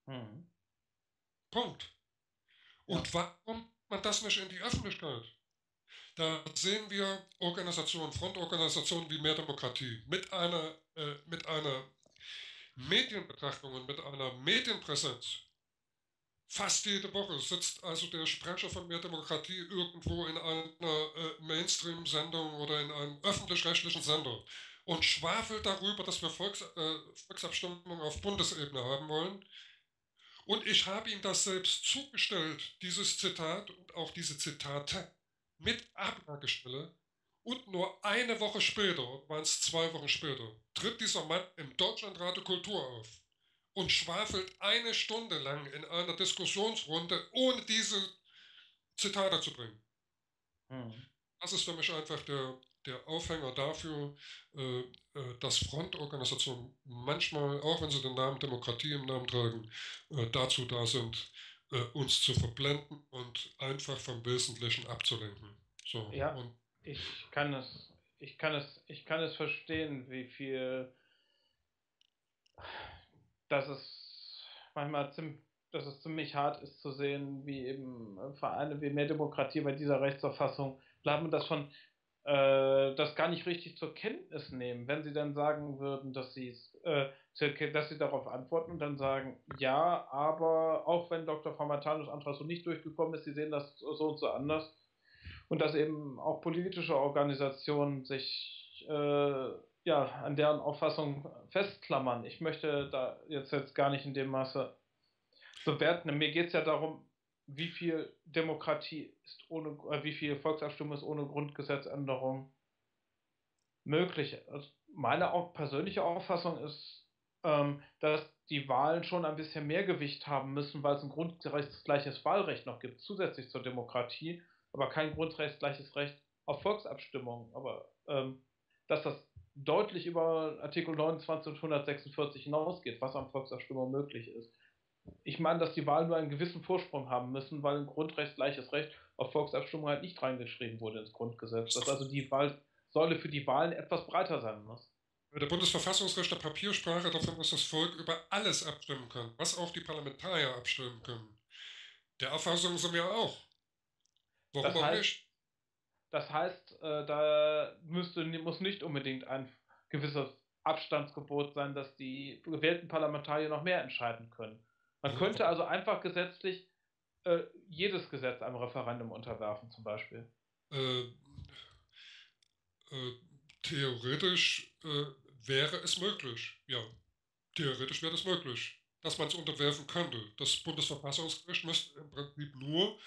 Hm. Punkt. Und ja. warum man das nicht in die Öffentlichkeit? Da sehen wir Organisationen, Frontorganisationen wie Mehr Demokratie mit einer, äh, mit einer Medienbetrachtung und mit einer Medienpräsenz. Fast jede Woche sitzt also der Sprecher von Mehr Demokratie irgendwo in einer äh, Mainstream-Sendung oder in einem öffentlich-rechtlichen Sender und schwafelt darüber, dass wir Volks, äh, Volksabstimmungen auf Bundesebene haben wollen. Und ich habe ihm das selbst zugestellt, dieses Zitat und auch diese Zitate mit Ablagestelle. Und nur eine Woche später, waren es zwei Wochen später, tritt dieser Mann im Deutschlandrat der Kultur auf und schwafelt eine Stunde lang in einer Diskussionsrunde, ohne diese Zitate zu bringen. Hm. Das ist für mich einfach der, der Aufhänger dafür, äh, äh, dass Frontorganisationen manchmal, auch wenn sie den Namen Demokratie im Namen tragen, äh, dazu da sind, äh, uns zu verblenden und einfach vom Wesentlichen abzulenken. So, ja, ich kann es, ich kann es, ich kann es verstehen, wie viel, dass es manchmal ziemlich dass es ziemlich hart ist zu sehen, wie eben Vereine wie Mehr Demokratie bei dieser Rechtsauffassung bleiben und das von äh, das gar nicht richtig zur Kenntnis nehmen, wenn sie dann sagen würden, dass sie äh, dass sie darauf antworten und dann sagen, ja, aber auch wenn Dr. Famatanos Antrag so nicht durchgekommen ist, sie sehen das so und so anders und dass eben auch politische Organisationen sich äh, ja an deren Auffassung festklammern. Ich möchte da jetzt jetzt gar nicht in dem Maße bewerten. Mir geht es ja darum, wie viel Demokratie ist ohne, äh, wie viel Volksabstimmung ist ohne Grundgesetzänderung möglich. Also meine persönliche Auffassung ist, ähm, dass die Wahlen schon ein bisschen mehr Gewicht haben müssen, weil es ein grundrechtsgleiches Wahlrecht noch gibt, zusätzlich zur Demokratie, aber kein grundrechtsgleiches Recht auf Volksabstimmung. Aber ähm, dass das deutlich über Artikel 29 und 146 hinausgeht, was an Volksabstimmung möglich ist ich meine, dass die Wahlen nur einen gewissen Vorsprung haben müssen, weil ein Grundrecht gleiches Recht auf Volksabstimmung halt nicht reingeschrieben wurde ins Grundgesetz. Dass also die Wahlsäule für die Wahlen etwas breiter sein muss. Der Bundesverfassungsrecht der Papiersprache davon, dass das Volk über alles abstimmen kann, was auch die Parlamentarier abstimmen können. Der Auffassung sind wir auch. Warum das heißt, auch nicht? Das heißt, äh, da müsste, muss nicht unbedingt ein gewisses Abstandsgebot sein, dass die gewählten Parlamentarier noch mehr entscheiden können. Man könnte also einfach gesetzlich äh, jedes Gesetz einem Referendum unterwerfen, zum Beispiel. Äh, äh, theoretisch äh, wäre es möglich, ja. Theoretisch wäre es möglich, dass man es unterwerfen könnte. Das Bundesverfassungsgericht müsste im Prinzip nur,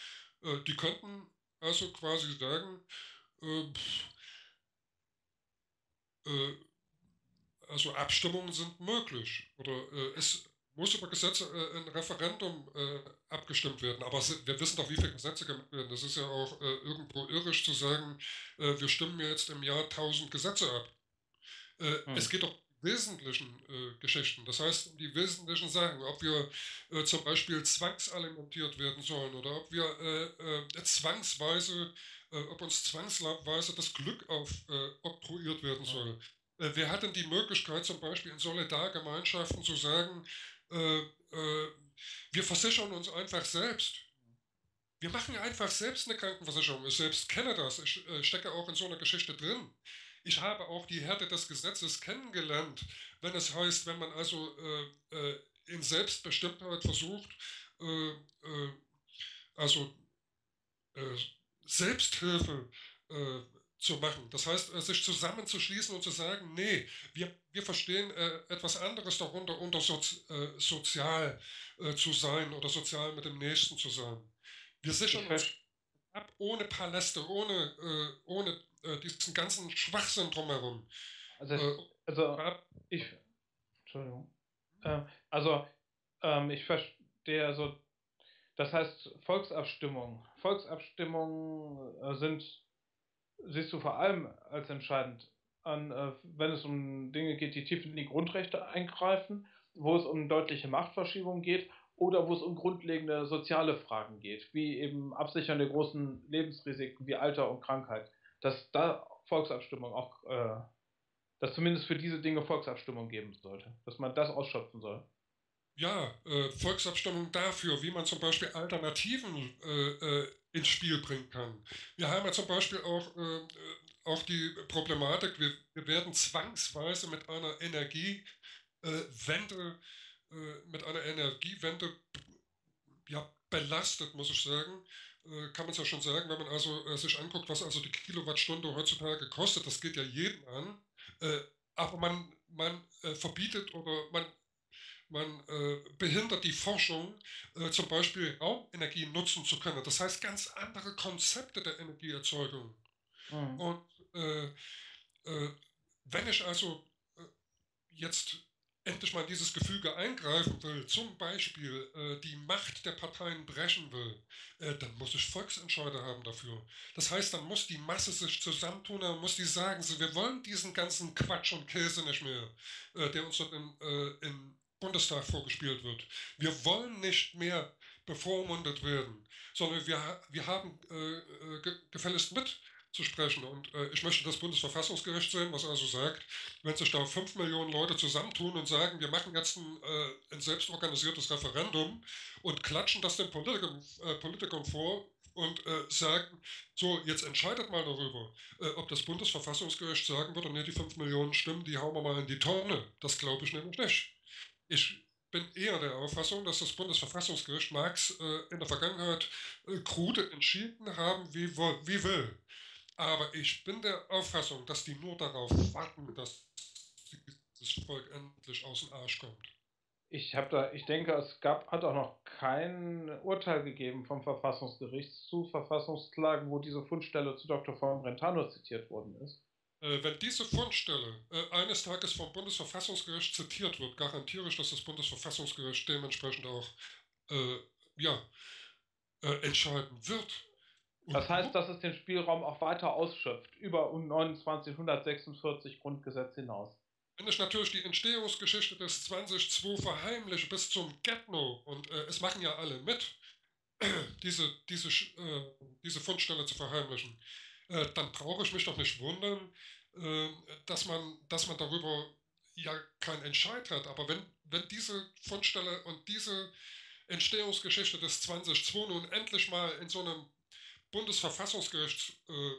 äh, die könnten also quasi sagen, äh, also Abstimmungen sind möglich oder es muss über Gesetze äh, ein Referendum äh, abgestimmt werden. Aber wir wissen doch, wie viele Gesetze gemacht werden. Das ist ja auch äh, irgendwo irrisch zu sagen, äh, wir stimmen jetzt im Jahr 1000 Gesetze ab. Hm. Es geht doch wesentlichen äh, Geschichten. Das heißt, um die wesentlichen Sachen, ob wir äh, zum Beispiel zwangsalimentiert werden sollen oder ob wir äh, zwangsweise, ob uns zwangsweise das Glück auf, oktroyiert werden soll. Wer hat denn die Möglichkeit, zum Beispiel in Solidargemeinschaften zu sagen, äh, äh, wir versichern uns einfach selbst. Wir machen einfach selbst eine Krankenversicherung. Ich selbst kenne das. Ich äh, stecke auch in so einer Geschichte drin. Ich habe auch die Härte des Gesetzes kennengelernt, wenn es heißt, wenn man also äh, äh, in Selbstbestimmtheit versucht, also Selbsthilfe zu machen. Das heißt, äh, sich zusammenzuschließen und zu sagen, nee, wir, wir verstehen äh, etwas anderes darunter, unter Sozi äh, sozial äh, zu sein oder sozial mit dem Nächsten zu sein. Wir sichern uns ab ohne Paläste, ohne, äh, ohne äh, diesen ganzen Schwachsinn drumherum. Also, also ich, Entschuldigung. Äh, also, ähm, ich verstehe so, das heißt Volksabstimmung. Volksabstimmungen sind, siehst du vor allem als entscheidend an, äh, wenn es um Dinge geht, die tief in die Grundrechte eingreifen, wo es um deutliche Machtverschiebung geht oder wo es um grundlegende soziale Fragen geht, wie eben Absichern der großen Lebensrisiken wie Alter und Krankheit, dass da Volksabstimmung auch, äh, dass zumindest für diese Dinge Volksabstimmung geben sollte, dass man das ausschöpfen soll. Ja, äh, Volksabstimmung dafür, wie man zum Beispiel Alternativen äh, äh ins Spiel bringen kann. Wir haben ja zum Beispiel auch, äh, äh, auch die Problematik, wir, wir werden zwangsweise mit einer Energiewende äh, mit einer Energiewende ja, belastet, muss ich sagen. Äh, kann man es ja schon sagen, wenn man also äh, sich anguckt, was also die Kilowattstunde heutzutage kostet, das geht ja jeden an. aber man, man verbietet oder man man äh, behindert die Forschung, äh, zum Beispiel Raumenergie nutzen zu können. Das heißt, ganz andere Konzepte der Energieerzeugung. Mhm. Und äh, wenn ich also jetzt endlich mal in dieses Gefüge eingreifen will, zum Beispiel äh, die Macht der Parteien brechen will, äh, dann muss ich Volksentscheide haben dafür. Das heißt, dann muss die Masse sich zusammentun, dann muss die sagen, so, wir wollen diesen ganzen Quatsch und Käse nicht mehr, äh, der uns dort im, äh, im Bundestag vorgespielt wird. Wir wollen nicht mehr bevormundet werden, sondern wir, wir haben äh, äh gefälligst mit zu sprechen. Und äh, ich möchte das Bundesverfassungsgericht sehen, was also sagt, wenn sich da fünf Millionen Leute zusammentun und sagen, wir machen jetzt ein, äh, ein selbstorganisiertes Referendum und klatschen das den Politikern, äh, Politikern vor und äh, sagen, so, jetzt entscheidet mal darüber, ob das Bundesverfassungsgericht sagen würde, nee, die fünf Millionen Stimmen, die hauen wir mal in die Tonne. Das glaube ich nämlich nicht. Ich bin eher der Auffassung, dass das Bundesverfassungsgericht Marx äh, in der Vergangenheit krude entschieden haben, wie, wie will. Aber ich bin der Auffassung, dass die nur darauf warten, dass dieses Volk endlich aus dem Arsch kommt. Ich habe da, ich denke, es gab, hat auch noch kein Urteil gegeben vom Verfassungsgericht zu Verfassungsklagen, wo diese Fundstelle zu Dr. von Brentano zitiert worden ist. Äh, wenn diese Fundstelle äh, eines Tages vom Bundesverfassungsgericht zitiert wird, garantiere ich, dass das Bundesverfassungsgericht dementsprechend auch äh, ja, äh, entscheiden wird. Das heißt, dass es den Spielraum auch weiter ausschöpft, über 2946 Grundgesetz hinaus. Wenn ich natürlich die Entstehungsgeschichte des 2002 verheimliche bis zum Getno und äh, es machen ja alle mit, diese, diese, äh, diese Fundstelle zu verheimlichen, äh, dann brauche ich mich doch nicht wundern, äh, dass, man, dass man darüber ja keinen Entscheid hat. Aber wenn, wenn diese Fundstelle und diese Entstehungsgeschichte des 2002 nun endlich mal in so einem Bundesverfassungsgerichts, äh,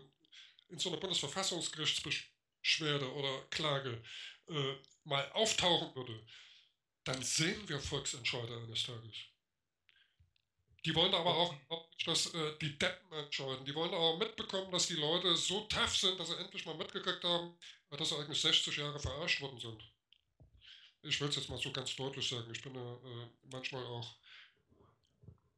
in so einer Bundesverfassungsgerichtsbeschwerde oder Klage äh, mal auftauchen würde, dann sehen wir Volksentscheide eines Tages. Die wollen aber auch, dass äh, die Deppen entscheiden. Die wollen aber mitbekommen, dass die Leute so tough sind, dass sie endlich mal mitgekriegt haben, dass sie eigentlich 60 Jahre verarscht worden sind. Ich will es jetzt mal so ganz deutlich sagen. Ich bin ja äh, manchmal auch.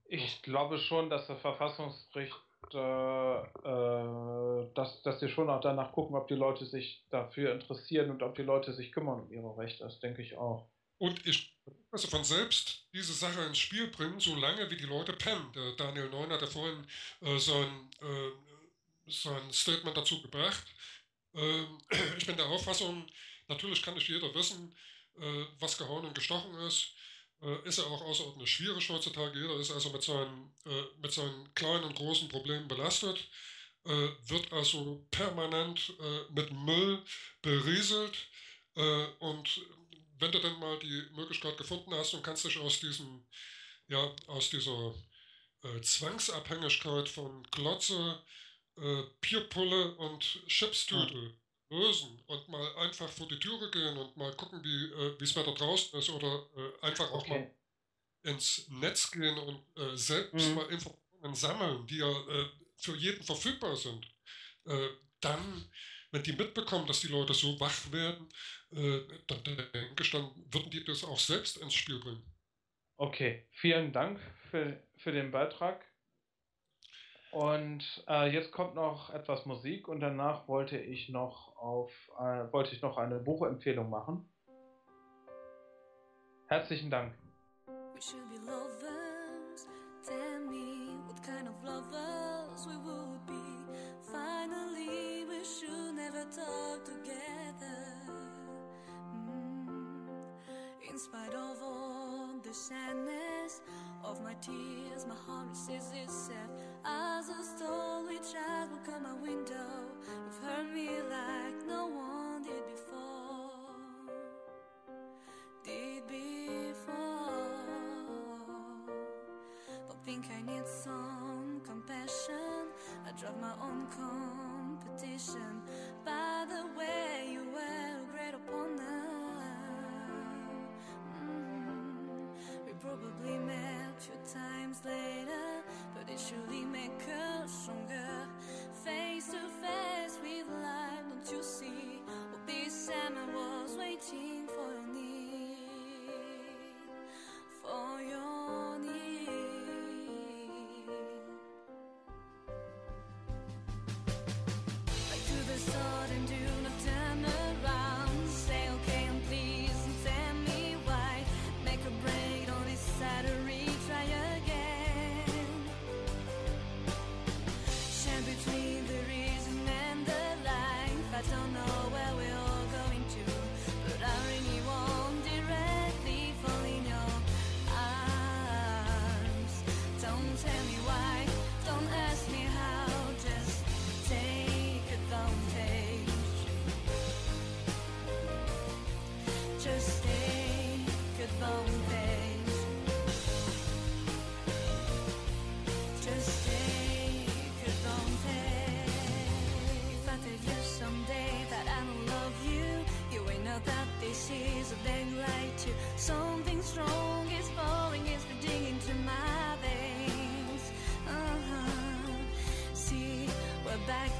Ich glaube schon, dass das Verfassungsgericht äh, äh, dass, dass sie schon auch danach gucken, ob die Leute sich dafür interessieren und ob die Leute sich kümmern um ihre Rechte. Das denke ich auch. Und ich also von selbst diese Sache ins Spiel bringen, solange wie die Leute pennen. Der Daniel Neun hat ja vorhin äh, sein, äh, sein Statement dazu gebracht. Äh, ich bin der Auffassung, natürlich kann nicht jeder wissen, äh, was gehauen und gestochen ist äh, ist er auch außerordentlich schwierig heutzutage. Jeder ist also mit seinen, äh, mit seinen kleinen und großen Problemen belastet, äh, wird also permanent mit Müll berieselt. Und wenn du dann mal die Möglichkeit gefunden hast und kannst dich aus diesem, ja, aus dieser äh, Zwangsabhängigkeit von Glotze, Bierpulle und Chipstüte lösen und mal einfach vor die Türe gehen und mal gucken, wie äh, es Wetter draußen ist oder äh, einfach auch okay. mal ins Netz gehen und äh, selbst mhm. mal Informationen sammeln, die ja äh, für jeden verfügbar sind, äh, dann, wenn die mitbekommen, dass die Leute so wach werden, äh, dann denke ich, dann würden die das auch selbst ins Spiel bringen. Okay, vielen Dank für, für den Beitrag. Und äh, jetzt kommt noch etwas Musik und danach wollte ich noch auf äh, wollte ich noch eine Buchempfehlung machen. Herzlichen Dank. We should be lovers. Tell me what kind of lover. never talk together. Mm. In spite of all the sadness of my tears, my heart resists itself. As a storm child has become my window, you've hurt me like no one did before. Did before. But think I need some compassion. I drive my own car competition. By the way, you were great opponent. Mm-hmm. We probably met few times later, but it surely make us stronger. Face to face with life, don't you see? What this summer was waiting.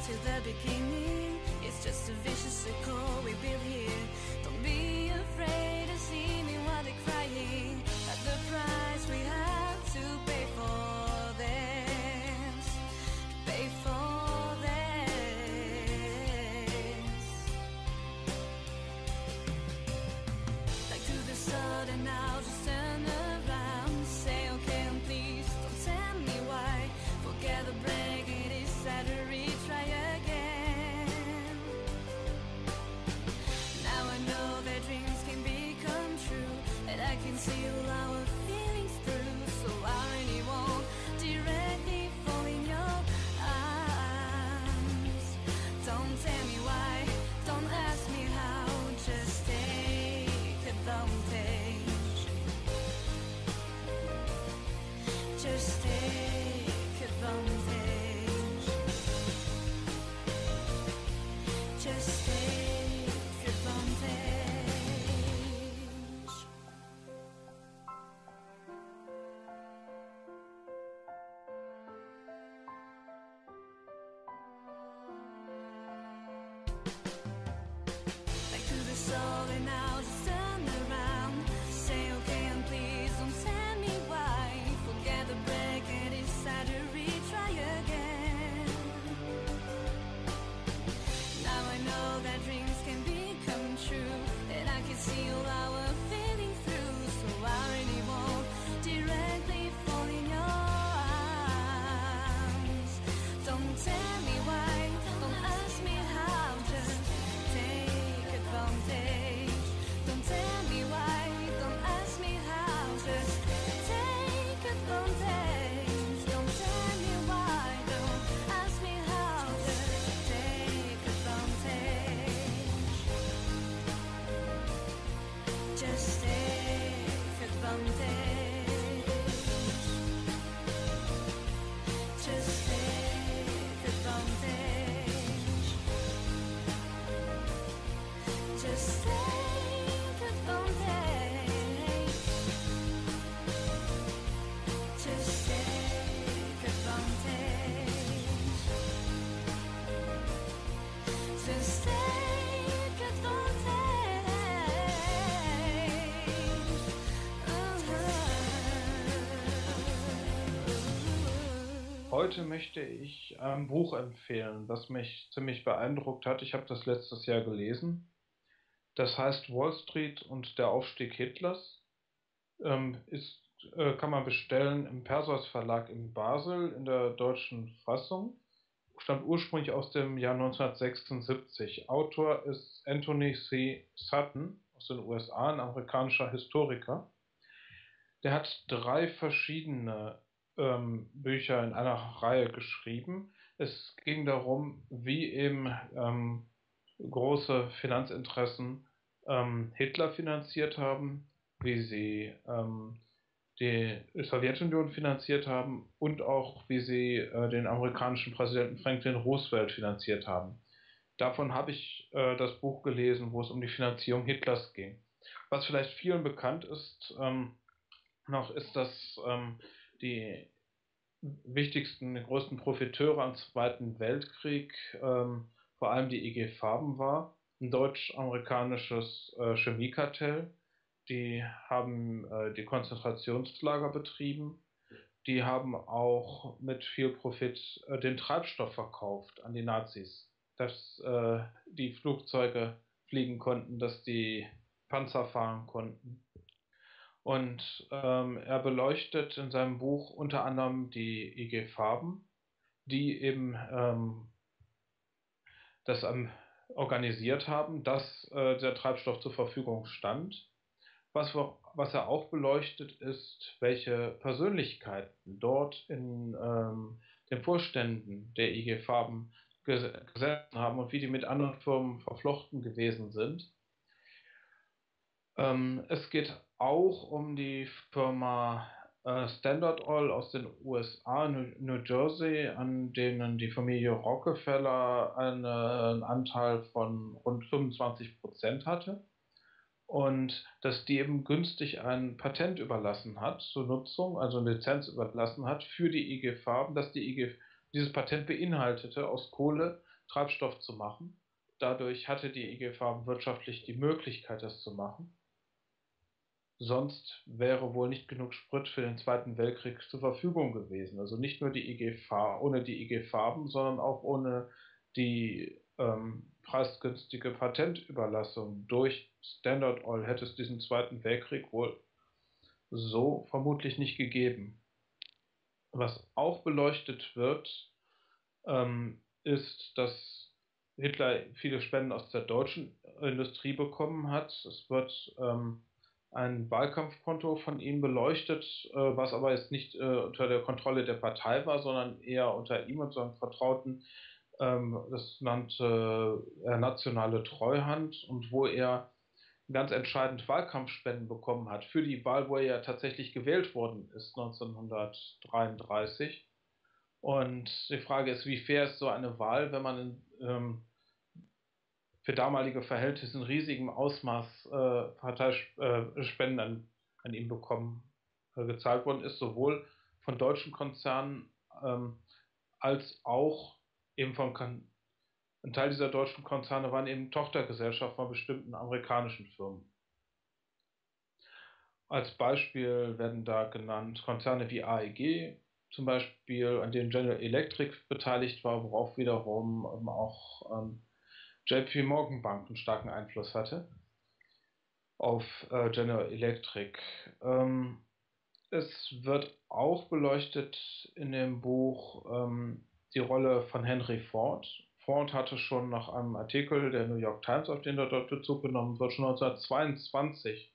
to the beginning. It's just a vicious circle we build here. heute möchte ich ein Buch empfehlen, das mich ziemlich beeindruckt hat. Ich habe das letztes Jahr gelesen. Das heißt Wall Street und der Aufstieg Hitlers. Ähm, ist, äh, kann man bestellen im Persos Verlag in Basel in der deutschen Fassung. Stammt ursprünglich aus dem Jahr 1976. Autor ist Anthony C. Sutton aus den USA, ein amerikanischer Historiker. Der hat drei verschiedene ähm, Bücher in einer Reihe geschrieben. Es ging darum, wie eben ähm, große Finanzinteressen ähm, Hitler finanziert haben, wie sie ähm, die Sowjetunion finanziert haben und auch wie sie äh, den amerikanischen Präsidenten Franklin Roosevelt finanziert haben. Davon habe ich äh, das Buch gelesen, wo es um die Finanzierung Hitlers ging. Was vielleicht vielen bekannt ist, ähm, noch ist, dass ähm, die wichtigsten, größten Profiteure am Zweiten Weltkrieg ähm, vor allem die IG Farben war, ein deutsch-amerikanisches äh, Chemiekartell. Die haben äh, die Konzentrationslager betrieben. Die haben auch mit viel Profit äh, den Treibstoff verkauft an die Nazis, dass äh, die Flugzeuge fliegen konnten, dass die Panzer fahren konnten. Und ähm, er beleuchtet in seinem Buch unter anderem die IG Farben, die eben ähm, das ähm, organisiert haben, dass äh, der Treibstoff zur Verfügung stand. Was, was, er auch beleuchtet, ist, welche Persönlichkeiten dort in ähm, den Vorständen der IG Farben gesessen haben und wie die mit anderen Firmen verflochten gewesen sind. Ähm, es geht auch um die Firma äh, Standard Oil aus den USA, New, Jersey, an denen die Familie Rockefeller einen Anteil von rund 25 Prozent hatte. Und dass die eben günstig ein Patent überlassen hat zur Nutzung, also eine Lizenz überlassen hat für die IG Farben, dass die IG dieses Patent beinhaltete, aus Kohle Treibstoff zu machen. Dadurch hatte die IG Farben wirtschaftlich die Möglichkeit, das zu machen. Sonst wäre wohl nicht genug Sprit für den Zweiten Weltkrieg zur Verfügung gewesen. Also nicht nur die IG ohne die IG Farben, sondern auch ohne die ähm, preisgünstige Patentüberlassung durch Standard Oil hätte es diesen Zweiten Weltkrieg wohl so vermutlich nicht gegeben. Was auch beleuchtet wird, ähm, ist, dass Hitler viele Spenden aus der deutschen Industrie bekommen hat. Es wird ähm, ein Wahlkampfkonto von ihm beleuchtet, äh, was aber jetzt nicht äh, unter der Kontrolle der Partei war, sondern eher unter ihm und seinem Vertrauten. Ähm, das nannte er nationale Treuhand und wo er ganz entscheidend Wahlkampfspenden bekommen hat für die Wahl, wo er ja tatsächlich gewählt worden ist, 1933. Und die Frage ist, wie fair ist so eine Wahl, wenn man ähm, für damalige Verhältnisse in riesigem Ausmaß äh, Parteispenden äh, an, an ihn bekommen, äh, gezahlt worden ist, sowohl von deutschen Konzernen ähm, als auch eben von Kon ein Teil dieser deutschen Konzerne waren eben Tochtergesellschaften von bestimmten amerikanischen Firmen. Als Beispiel werden da genannt Konzerne wie AEG, zum Beispiel, an denen General Electric beteiligt war, worauf wiederum ähm, auch ähm, JP Morgan Bank einen starken Einfluss hatte auf äh, General Electric. Ähm, es wird auch beleuchtet in dem Buch ähm, die Rolle von Henry Ford. Ford hatte schon nach einem Artikel der New York Times, auf den dort Bezug genommen wird, schon 1922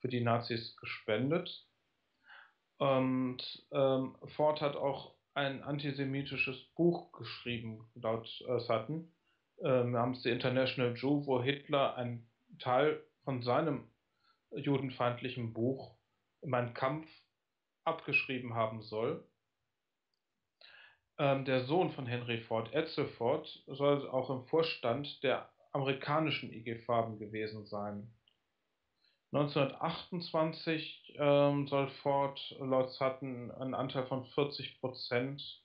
für die Nazis gespendet. Und ähm, Ford hat auch ein antisemitisches Buch geschrieben, laut äh, Sutton, äh, namens The International Jew, wo Hitler einen Teil von seinem judenfeindlichen Buch Mein Kampf abgeschrieben haben soll. Ähm, der Sohn von Henry Ford, Edsel Ford, soll auch im Vorstand der amerikanischen IG Farben gewesen sein. 1928 ähm, soll Ford laut Sutton einen Anteil von 40 Prozent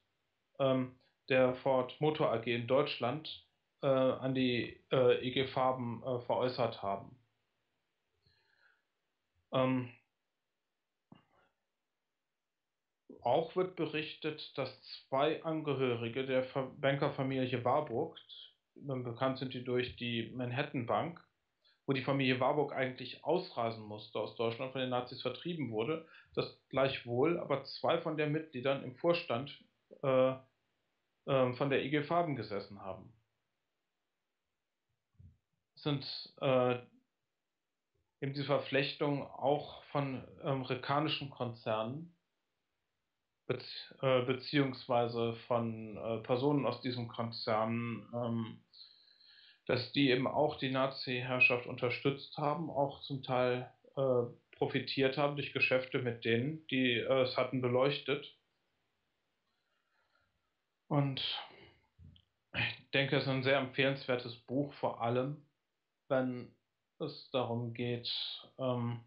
ähm, der Ford Motor AG in Deutschland äh, an die äh, IG Farben äh, veräußert haben. Ähm, auch wird berichtet, dass zwei Angehörige der Bankerfamilie Warburg, bekannt sind die durch die Manhattan Bank, wo die Familie Warburg eigentlich ausreisen musste aus Deutschland, von den Nazis vertrieben wurde, dass gleichwohl aber zwei von den Mitgliedern im Vorstand äh, äh, von der IG Farben gesessen haben. Sind äh, eben diese Verflechtung auch von amerikanischen Konzernen be äh, beziehungsweise von äh, Personen aus diesem Konzern, ähm, dass die eben auch die Nazi-Herrschaft unterstützt haben, auch zum Teil äh, profitiert haben durch Geschäfte mit denen, die es hatten beleuchtet. Und ich denke, es ist ein sehr empfehlenswertes Buch, vor allem, wenn es darum geht, ähm,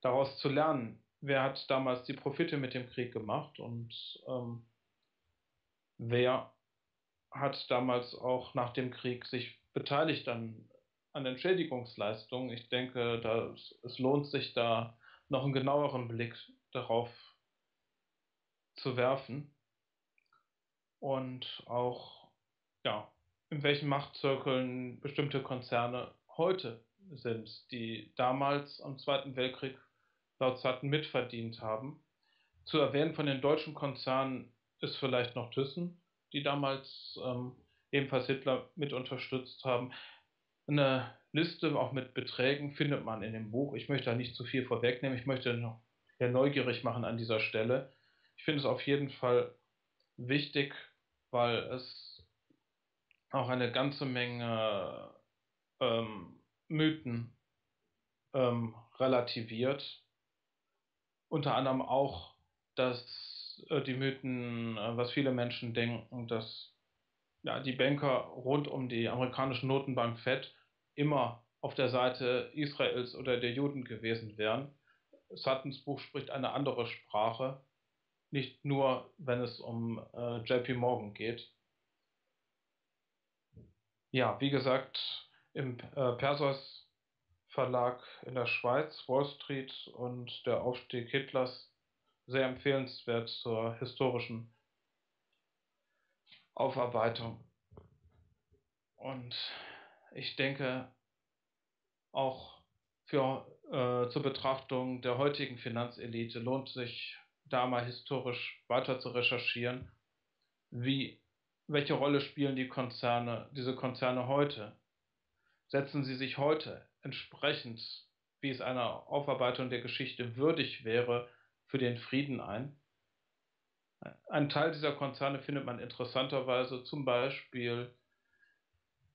daraus zu lernen, wer hat damals die Profite mit dem Krieg gemacht? Und ähm, wer hat damals auch nach dem Krieg sich beteiligt an, an Entschädigungsleistungen. Ich denke, dass, es lohnt sich da noch einen genaueren Blick darauf zu werfen. Und auch ja, in welchen Machtzirkeln bestimmte Konzerne heute sind, die damals am Zweiten Weltkrieg laut Sutton mitverdient haben. Zu erwähnen von den deutschen Konzernen ist vielleicht noch Thyssen, die damals ähm, ebenfalls Hitler mit unterstützt haben. Eine Liste auch mit Beträgen findet man in dem Buch. Ich möchte da nicht zu viel vorwegnehmen. Ich möchte noch sehr neugierig machen an dieser Stelle. Ich finde es auf jeden Fall wichtig, weil es auch eine ganze Menge ähm, Mythen ähm, relativiert unter anderem auch, dass äh, die Mythen, äh, was viele Menschen denken, dass ja, die Banker rund um die amerikanische Notenbank Fed immer auf der Seite Israels oder der Juden gewesen wären. Suttons Buch spricht eine andere Sprache, nicht nur, wenn es um äh, JP Morgan geht. Ja, wie gesagt, im äh, Perseus Verlag in der Schweiz, Wall Street und der Aufstieg Hitlers sehr empfehlenswert zur historischen Aufarbeitung. Und ich denke auch für, äh, zur Betrachtung der heutigen Finanzelite lohnt sich da mal historisch weiter zu recherchieren, wie welche Rolle spielen die Konzerne, diese Konzerne heute? Setzen sie sich heute entsprechend, wie es einer Aufarbeitung der Geschichte würdig wäre, für den Frieden ein. Ein Teil dieser Konzerne findet man interessanterweise zum Beispiel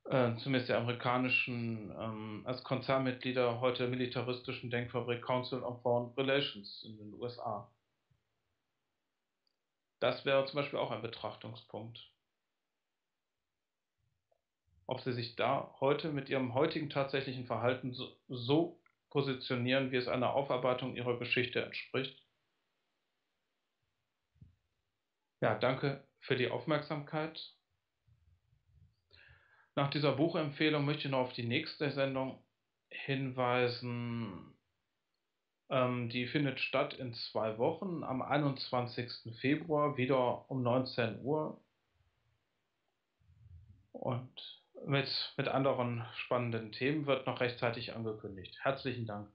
äh, zumindest der amerikanischen, ähm, als Konzernmitglieder heute militaristischen Denkfabrik Council on Foreign Relations in den USA. Das wäre zum Beispiel auch ein Betrachtungspunkt ob sie sich da heute mit ihrem heutigen tatsächlichen Verhalten so, so positionieren, wie es einer Aufarbeitung ihrer Geschichte entspricht. Ja, danke für die Aufmerksamkeit. Nach dieser Buchempfehlung möchte ich noch auf die nächste Sendung hinweisen. Ähm, die findet statt in zwei Wochen am 21. Februar, wieder um 19 Uhr. Und mit, mit anderen spannenden Themen wird noch rechtzeitig angekündigt. Herzlichen Dank.